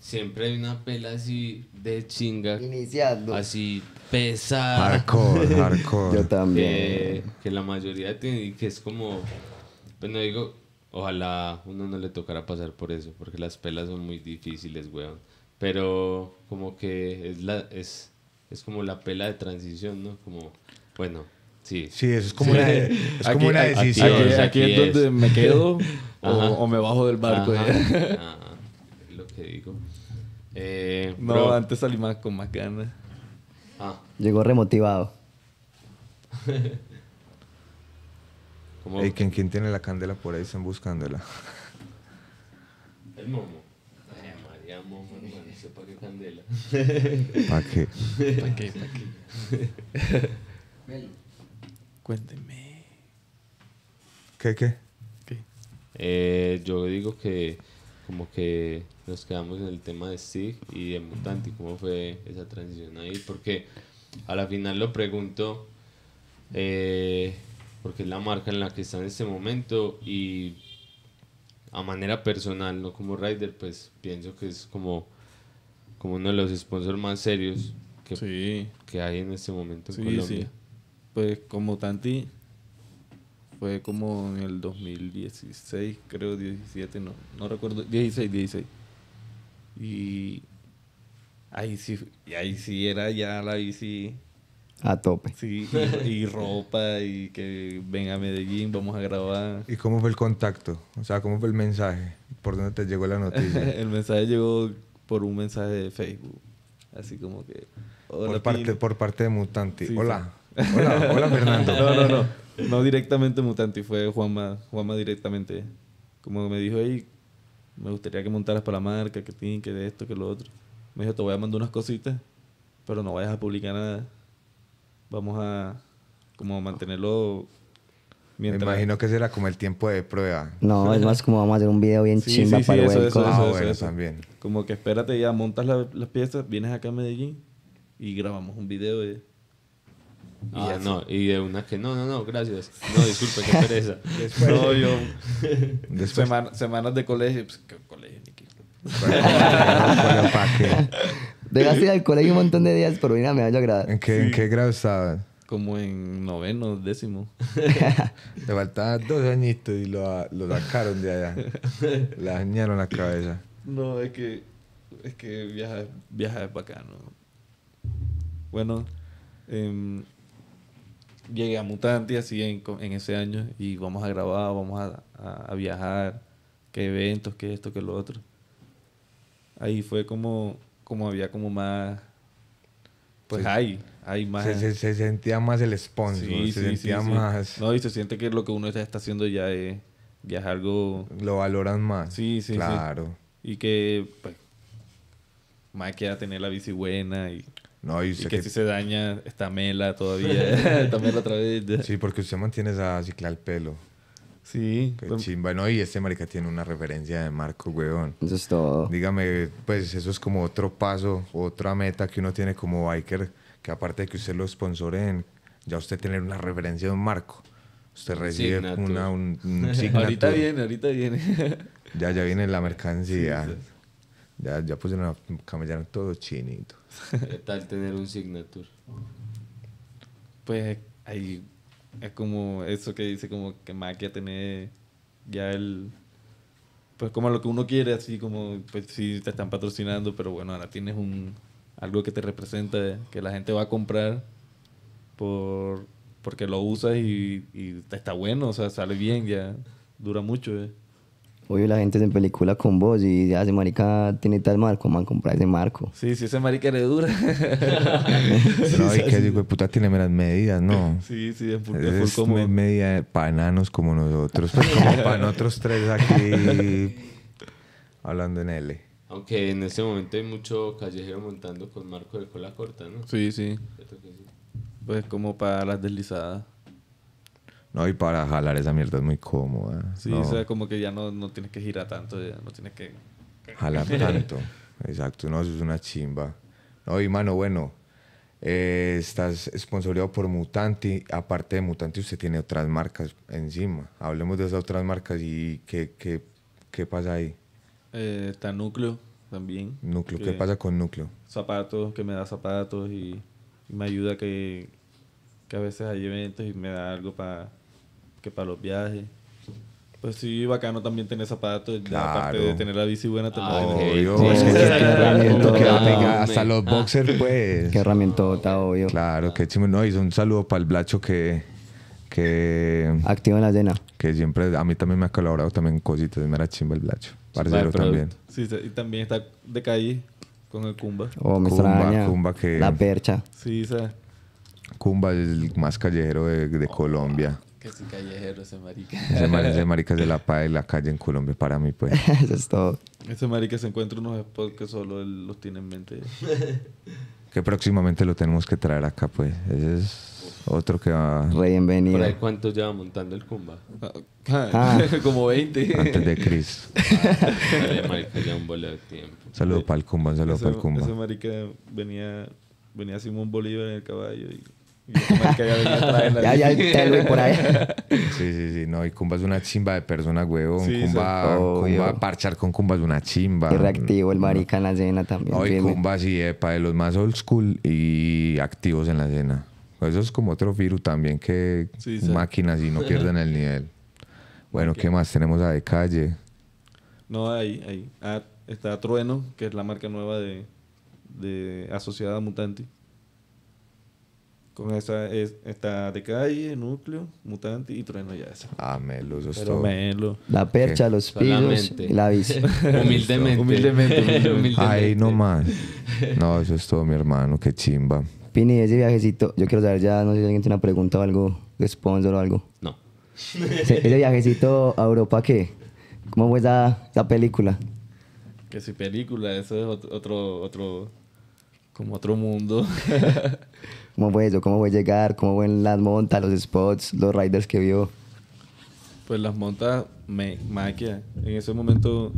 siempre hay una pela así de chinga, Iniciando. así pesada, Hardcore, hardcore. Yo también. que, que la mayoría tiene y que es como, pues no digo, ojalá uno no le tocara pasar por eso, porque las pelas son muy difíciles, weón. Pero como que es la es, es como la pela de transición, ¿no? Como, bueno, sí. Sí, eso es como una, es como Aquí- una decisión. Aquí, Aquí aquí es es. donde me quedo o, me bajo del barco. Ajá, eh. lo que digo. Eh, No, bro, antes salí más con más ganas. ah, Llegó remotivado. como Ey, ¿quién, quién tiene la candela por ahí? Están buscándola. el momo. Ay, María, momo, hermano. Sepa qué candela. ¿Para qué? ¿Para qué? ¿Para qué? Cuénteme. ¿Qué, qué? ¿Qué? Eh, yo digo que como que nos quedamos en el tema de Stig y de Mutanti, cómo fue esa transición ahí, porque a la final lo pregunto eh, porque es la marca en la que está en este momento y a manera personal, no como rider, pues pienso que es como, como uno de los sponsors más serios que, Sí, que hay en este momento en sí, Colombia. sí. Pues como Tanti fue como en el 2016, creo 17, no, no recuerdo, 16, 16. Y ahí sí, y ahí sí era ya la bici, A tope. sí, y, y ropa y que ven a Medellín, vamos a grabar. ¿Y cómo fue el contacto? O sea, ¿cómo fue el mensaje? ¿Por dónde te llegó la noticia? el mensaje llegó por un mensaje de Facebook, así como que... "Hola, por, parte, Pin". por parte de Mutanti. Sí, hola. Hola, hola Fernando. No, no, no. No directamente Mutanti, fue Juanma, Juanma directamente. Como me dijo, hey, me gustaría que montaras para la marca, que tin, que de esto, que lo otro. Me dijo, te voy a mandar unas cositas, pero no vayas a publicar nada. Vamos a como mantenerlo Me mientras... imagino que será como el tiempo de prueba. No, es más como vamos a hacer un video bien Sí, chimba sí, sí, para el eso, eso, ah, eso, bueno, eso. también. Como que espérate ya, montas la- las piezas, vienes acá a Medellín y grabamos un video de... Ah, no, y de una que no, no, no, gracias. No, disculpe, qué pereza. No, yo... Después, semana- semanas de colegio, pues, ¿qué colegio, Niki? Bueno, ¿para qué? Dejaste ir al colegio un montón de días, pero mira, me vaya a agradar. ¿En qué, ¿En qué grado estabas? Como en noveno, décimo. Te faltaban dos añitos y lo, lo sacaron de allá. Le dañaron la cabeza. No, es que, es que viajar, viajar es bacano. Bueno, em, llegué a Mutante así en, en ese año y vamos a grabar, vamos a, a- a viajar, qué eventos, qué esto, qué lo otro. Ahí fue como, como había como más, pues Sí. hay, hay más. Se, se- se sentía más el sponsor, Sí, se sí, sentía más... No, y se siente que lo que uno está haciendo ya es, ya es algo Lo valoran más. Sí, sí, sí. Claro. Y que, pues, más que a tener la bici buena y, No, y y usted que que- si se daña, está Mela todavía. está Mela otra vez. Sí, porque usted mantiene esa cicla al pelo. Sí. Qué chimba. No, y este marica tiene una referencia de Marco, weón. Eso es todo. Dígame, pues eso es como otro paso, otra meta que uno tiene como biker, que aparte de que usted lo sponsoren, ya usted tiene una referencia de un marco. Usted recibe Signature. una, un, un ahorita viene, ahorita viene. Ya, ya viene la mercancía. Ya, ya pusieron, a- camellaron todo chinito. ¿Qué tal tener un signature? pues ahí es como eso que dice como que más que tener ya el pues como lo que uno quiere así como pues sí te están patrocinando pero bueno ahora tienes un algo que te representa que la gente va a comprar por porque lo usas y, y está bueno o sea sale bien ya dura mucho eh. Hoy la gente se en película con vos y ya ese marica tiene tal marco, man, comprar ese marco. sí sí ese marica le dura no, y que digo, de puta tiene meras medidas, ¿no? sí sí es full, es full Es como me- media para enanos como nosotros, pues como para nosotros tres aquí hablando en L. Aunque en este momento hay mucho callejero montando con marco de cola corta, ¿no? sí sí. pues como para las deslizadas No, y para jalar esa mierda es muy cómoda. Sí, no, o sea, como que ya no, no tienes que girar tanto, ya no tienes que... Jalar tanto. Exacto, no, eso es una chimba. No, y mano, bueno, eh, estás sponsoreado por Mutanti. Aparte de Mutanti, usted tiene otras marcas encima. Hablemos de esas otras marcas y qué, qué, qué pasa ahí. Eh, está Núcleo también. Núcleo, ¿qué pasa con Núcleo? Zapatos, que me da zapatos y, y me ayuda que, que a veces hay eventos y me da algo para que para los viajes. Pues sí, bacano también tener zapatos, ya aparte Claro. de tener la bici buena también. Ah, Obvio, es Sí, que sí, viendo sí, que sí. hasta los boxers, pues. Qué herramientota, obvio. Claro, qué chimba. No, y un saludo para el Blacho que, que, Activa en la cena. que siempre, a mí también me ha colaborado también en cositas. Me era chimba el Blacho. Parcero también. Sí, sí, y también está de calle con el Kumba. Oh, me Cumba, extraña. Cumba que- La percha. Sí, sea, Cumba, el más callejero de, de Colombia. Sí callejero. ese marica. Ese, mar- ese marica es de la paz de la calle en Colombia para mí, pues. Eso es todo. Ese marica se encuentra unos spots que solo él los tiene en mente. Que próximamente lo tenemos que traer acá, pues. Ese es otro que va Por Bienvenido. ahí, ¿cuánto lleva montando el Kumba? Ah. Como 20. antes de Chris. Vale, marica, ya un bolo de tiempo. Saludo para el Cumba, un saludo para el Cumba. ese marica venía, venía Simón Bolívar en el caballo y, y ese marica ya venía a traerla. Ya, ya, por ahí. Sí, sí, sí. No, y Cumba es una chimba de persona, huevón. Sí, Cumba. Cumba, parchar con Cumba es una chimba. Y reactivo el marica en la cena también. No, y. Cumba sí, epa, de los más old school y activos en la escena. Eso es como otro virus también que Sí, sí. máquinas y no pierden el nivel. Bueno, ¿qué más? Tenemos a De Calle. No, ahí, ahí. Ah, está Trueno, que es la marca nueva de, de asociada a Mutanti. Con esa es, está De Calle, Núcleo, Mutanti y Trueno ya esa. Ah, Melo, eso es Pero todo. Melo. La percha, los pisos Solamente. y la bici. Humildemente. Humildemente, humildemente. Ahí nomás. No, eso es todo, mi hermano. Qué chimba. Pini, ese viajecito, yo quiero saber ya, no sé si alguien tiene una pregunta o algo, de sponsor o algo. No. Ese, ese viajecito a Europa, ¿qué? ¿Cómo fue esa, esa película? Que si película, eso es otro, otro como otro mundo. ¿Cómo fue eso? ¿Cómo fue llegar? ¿Cómo fue las montas, los spots, los riders que vio? pues las montas, me, maquia. En ese momento,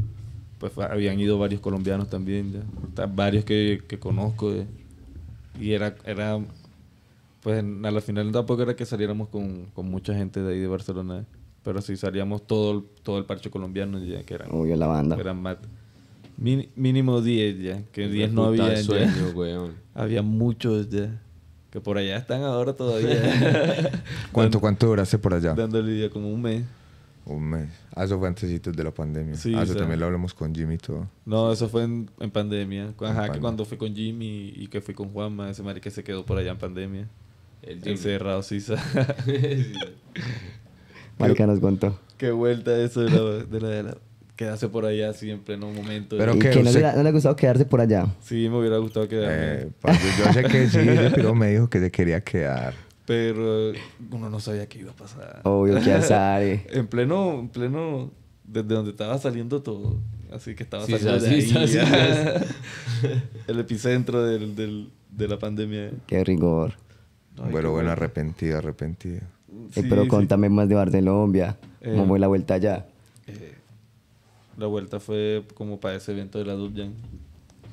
pues habían ido varios colombianos también, ya. Varios que, que conozco. Y era, era, pues en- a la final tampoco era que saliéramos con, con mucha gente de ahí de Barcelona, pero sí salíamos todo, el- todo el parche colombiano ya, que eran, Obvio, la banda. eran más, mínimo 10 ya, que 10 no había ya. sueño, weón. Había muchos ya, que por allá están ahora todavía. ¿Cuánto, cuánto duraste por allá? Dándole ya como un mes. Un mes. Ah, eso fue antesitos de la pandemia. Sí, ah, o eso sea. también lo hablamos con Jimmy y todo. No, eso fue en, en pandemia. Ajá, que pandemia. cuando fui con Jimmy y que fui con Juanma, ese marica se quedó por allá en pandemia. El Jimmy. Encerrado, sí. Marica nos contó. Qué vuelta eso de la, de la, de la- Quedarse por allá siempre en un momento. Pero ¿Y que que no, usted- le, no le ha gustado quedarse por allá? Sí, me hubiera gustado quedarme. Eh, parce, yo sé que sí, ese piro me dijo que se quería quedar. Pero uno no sabía qué iba a pasar. Obvio, qué azar. En pleno, en pleno, desde donde estaba saliendo todo. Así que estaba Sí, saliendo sa- de sí, ahí, sí, ya. El epicentro del, del- de la pandemia. Qué rigor. Ay, bueno, qué bueno, arrepentido, arrepentido. Eh, Sí, pero sí. contame más de Barcelona. ¿Cómo Eh, fue la vuelta allá? La vuelta fue como para ese evento de la Dubjan.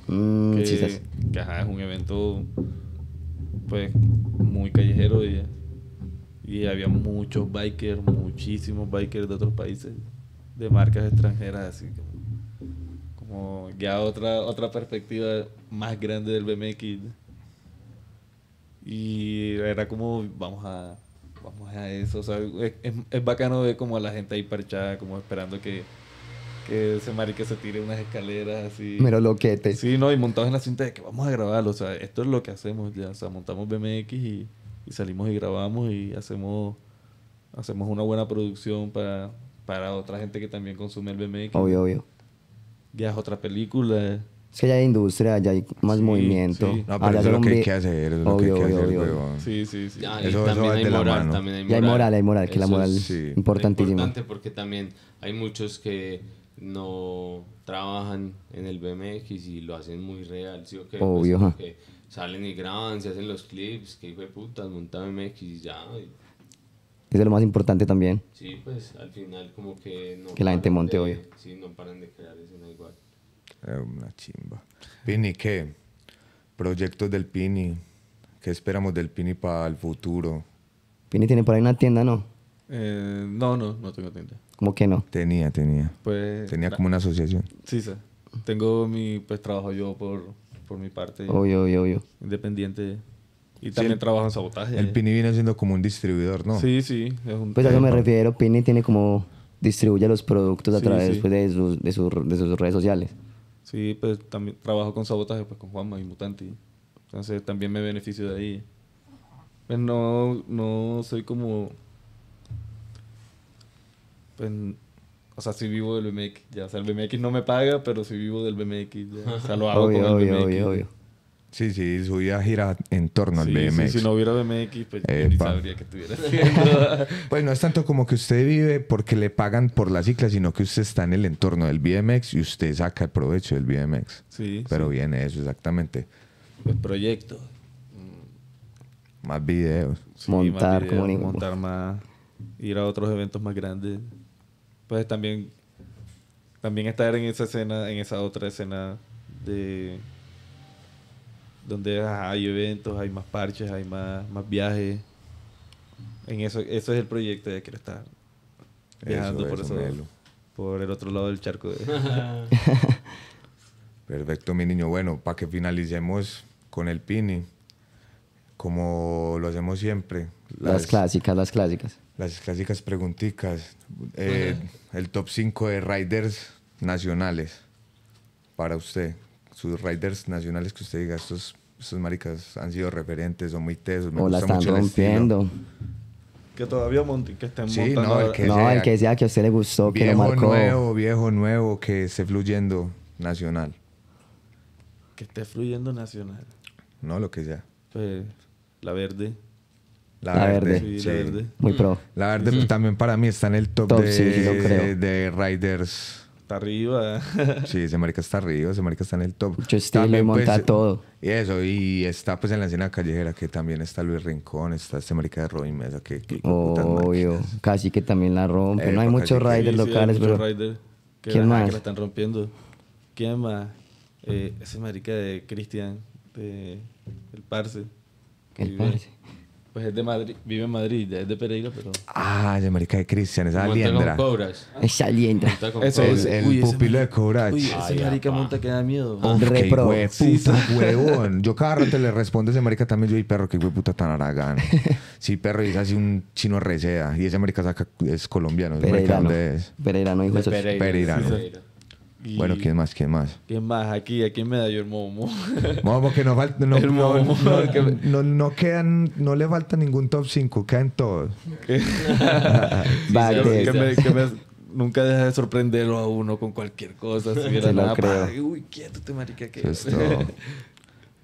Mm, que, chisas. que, ajá, es un evento pues muy callejero y, y había muchos bikers, muchísimos bikers de otros países, de marcas extranjeras, así como, como ya otra, otra perspectiva más grande del BMX. Y era como, vamos a, vamos a eso, o sea, es, es, es bacano ver como a la gente ahí parchada, como esperando que, que ese marica se tire unas escaleras así. Mero loquete. Sí, no, y montados en la cinta de que vamos a grabarlo. O sea, esto es lo que hacemos ya. O sea, montamos BMX y, y salimos y grabamos y hacemos, hacemos una buena producción para, para otra gente que también consume el BMX. Obvio, obvio. Ya es otra película. Es que allá hay industria, allá hay más Sí, movimiento. sí. No, pero Allá eso es lo que hay que hacer, eso es lo que hay Obvio, que obvio, hacer, obvio. Sí, sí, sí. Ah, y Eso- eso también va hay la moral, mano. también hay moral. hay moral, hay moral, que la Eso moral es es sí. importantísima. importante porque también hay muchos que no trabajan en el BMX y lo hacen muy real, ¿sí o qué? Pues Obvio, ajá. que salen y graban, se hacen los clips, que hijo de putas, monta BMX y ya. y Eso es lo más importante también. sí, pues al final como que no Que la gente monte, de- obvio. Sí, no paran de crear escena igual. Es una chimba. Pini, ¿qué? Proyectos del Pini. ¿Qué esperamos del Pini para el futuro? Pini tiene por ahí una tienda, ¿no? Eh, no, no, no tengo tinta. ¿Cómo que no? Tenía, tenía. Pues, Tenía la- como una asociación. Sí, sí. Tengo mi, pues trabajo yo por, por mi parte. Obvio, obvio, obvio. Independiente. Y también el- trabajo en sabotaje. El Pini viene siendo como un distribuidor, ¿no? Sí, sí. Es un Pues a eso me refiero. Pini tiene como... Distribuye los productos a Sí, través sí. pues, de, sus, de, sus, de sus redes sociales. Sí, pues también trabajo con sabotaje, pues con Juanma y Mutanti. Entonces también me beneficio de ahí. Pues no, no soy como... Pues, o sea, sí vivo del BMX, ya. O sea, el BMX no me paga, pero sí vivo del BMX, ya. O sea, lo hago Obvio, con el obvio, BMX. obvio, obvio. Sí, sí, su vida gira en torno al sí, BMX. si no hubiera BMX, pues yo ni sabría que estuviera haciendo. Pues no es tanto como que usted vive porque le pagan por la cicla, sino que usted está en el entorno del BMX y usted saca el provecho del BMX. sí, Pero sí. viene eso, exactamente. Pues proyecto. Más videos. Sí, Montar, más como videos, montar más, ir a otros eventos más grandes. Pues también, también estar en esa escena, en esa otra escena de donde ajá, hay eventos, hay más parches, hay más, más viajes. En eso, eso es el proyecto de quiero estar viajando Eso, por eso, por el otro lado del charco. de- Perfecto, mi niño. Bueno, para que finalicemos con el Pini, como lo hacemos siempre. Las clásicas, las clásicas. Las clásicas preguntitas. Eh, el top 5 de riders nacionales para usted. Sus riders nacionales que usted diga, estos, estos maricas han sido referentes, son muy tesos, me O la gusta están mucho rompiendo. que todavía monten, que estén Sí, montando. no, el que No, sea el que sea que a usted le gustó, que lo Viejo marcó. nuevo, viejo nuevo, que esté fluyendo nacional. que esté fluyendo nacional. No, lo que sea. Pues la verde. La, La verde. verde. Sí, sí. la verde. Muy pro. La verde también para mí está en el top, Top, de, sí, lo creo. de riders. Está arriba. Sí, ese marica está arriba, ese marica está en el top. Mucho estilo y monta todo. Y eso, y está pues en la escena callejera que también está Luis Rincón, está este marica de Robin Mesa, que, que putas Obvio. Casi que también la rompe. Eh, no hay muchos riders Sí, sí, hay locales, muchos pero. riders que, ¿Quién más? que la están rompiendo. ¿Quién más? Eh, ese marica de Cristian, de el Parce. El vive- parce. Pues es de Madrid, vive en Madrid, es de Pereira, pero... Ah, ese marica de Cristian, esa Monta con liendra. cobras. Esa liendra. Monta con Eso cobras. El, el Uy, ese pupilo de Courage. Uy, ese Ay, marica apa. monta que da miedo. Uf, Re qué pro. hue- Sí, puta huevón. Yo cada rato le respondo a ese marica también. Yo, y perro, qué puta tan aragán. Sí, perro, y es así un chino reseda. Y ese marica saca, es colombiano. Ese marica, Pereirano. ¿dónde es? Pereirano, hijo de De esos- Pereira. Pereirano. Pereira. Y- Bueno, ¿quién más? ¿Quién más? ¿Quién más? Aquí, aquí en Medallo el Momo. No, porque no, falta, no, El no, momo. no, que- no- no quedan, no le falta ningún top 5, quedan todos. Sí, de- que me, que me- nunca deja de sorprenderlo a uno con cualquier cosa. Si Se lo nada, creo. pa, uy, quieto te marica que... Es.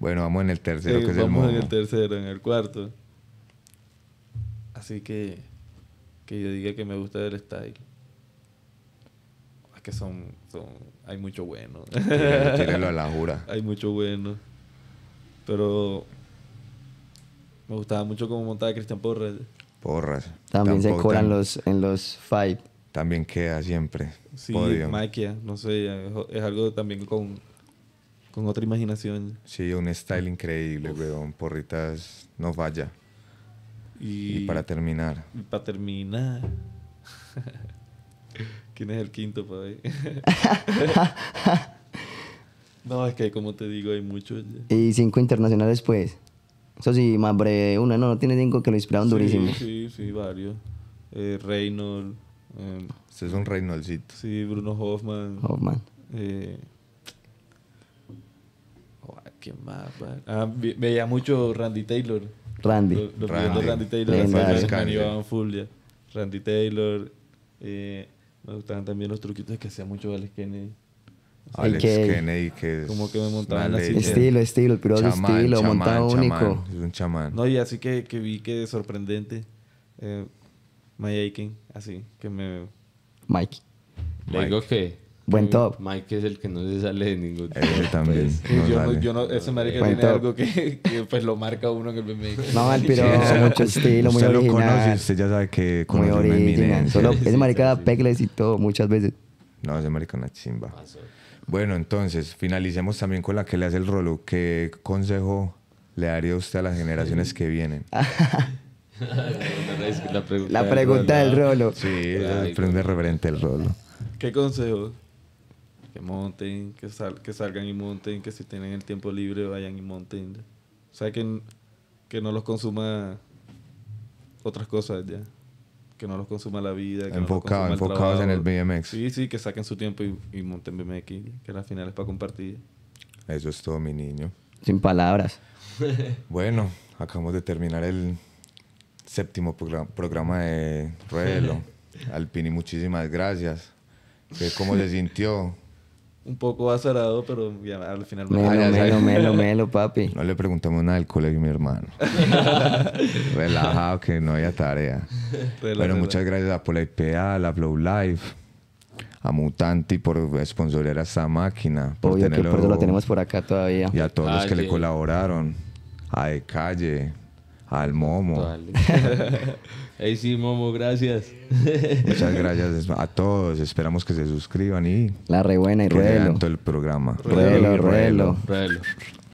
Bueno, vamos en el tercero, que es el vamos en momo. el tercero, en el cuarto. Así que que yo diga que me gusta el style. Es que son, son hay mucho bueno. Tírelo, tírelo a la jura. hay mucho bueno. Pero me gustaba mucho como montaba Cristian Porras. Porras. También se colan tan- los, en los five. También queda siempre. Sí, Podio. maquia, no sé, es, es algo también con, con otra imaginación. Sí, un style increíble, weón. Porritas no falla. Y, Y para terminar, y para terminar. ¿Quién es el quinto para ahí? no, es que como te digo, hay muchos. ya. Y cinco internacionales, pues. Eso sí, más breve. Una, no, no tiene cinco que lo inspiraron durísimo. Sí, sí, sí, varios. Eh, Reynolds, eh, es un Reynoldcito. sí, Bruno Hoffman. Oh, man. Eh, oh, ¿Quién más? Ah, veía mucho Randy Taylor. Randy. Los, los Randy. Taylor. Randy Taylor. eh, me gustaban también los truquitos que hacía mucho Alex Kennedy. Alex que- Kennedy, que es Como que me montaban silla. Estilo, estilo, el Chamán, estilo, chamán, montado chamán. único. Es un chamán. No, y así que, que vi que sorprendente. Eh, Mike Aiken, así, que me... Mike. Le digo que Buen top. Mike es el que no se sale de ningún Ese también. No yo, no, yo no, ese marica Buen tiene top. algo que, que, pues lo marca uno en el BMX. No, el piro, mucho estilo, muy usted lo conoce, original. usted ya sabe que Muy conoce una original. Solo, ese marica da pegles y todo, muchas veces. No, ese marica una chimba. Bueno, entonces, finalicemos también con la que le hace el rolo. ¿Qué consejo le daría usted a las generaciones que vienen? La pregunta, La pregunta del rolo. Sí, Ay, prende reverente el rolo. ¿Qué consejo? Que monten, que, sal- que salgan y monten, que si tienen el tiempo libre vayan y monten. O sea, que, que no los consuma otras cosas ya. Que no los consuma la vida. Que Enfocado- no los enfocados en el. BMX. Sí, sí, que saquen su tiempo y, y monten BMX, que al final es para compartir. Eso es todo, mi niño. Sin palabras. Bueno, acabamos de terminar el séptimo progra- programa de Ruelo. Alpini, muchísimas gracias. ¿Qué- ¿Cómo se sintió? Un poco azarado, pero ya al final me Melo, Ah, melo, sabes. melo, melo, papi. No le preguntamos nada del colegio, mi hermano. Relajado que no haya tarea. Rela, bueno, muchas gracias a Pola a la Flow Life, a Mutanti por sponsorear a esta máquina. Por Obvio que tenerlo- por eso lo tenemos por acá todavía. Y a todos los que le colaboraron. A De Calle, al Momo. Ey, sí, Momo, gracias. Muchas gracias a todos. Esperamos que se suscriban y La re buena y ruelo. todo el programa. Ruelo, ruelo. Ruelo.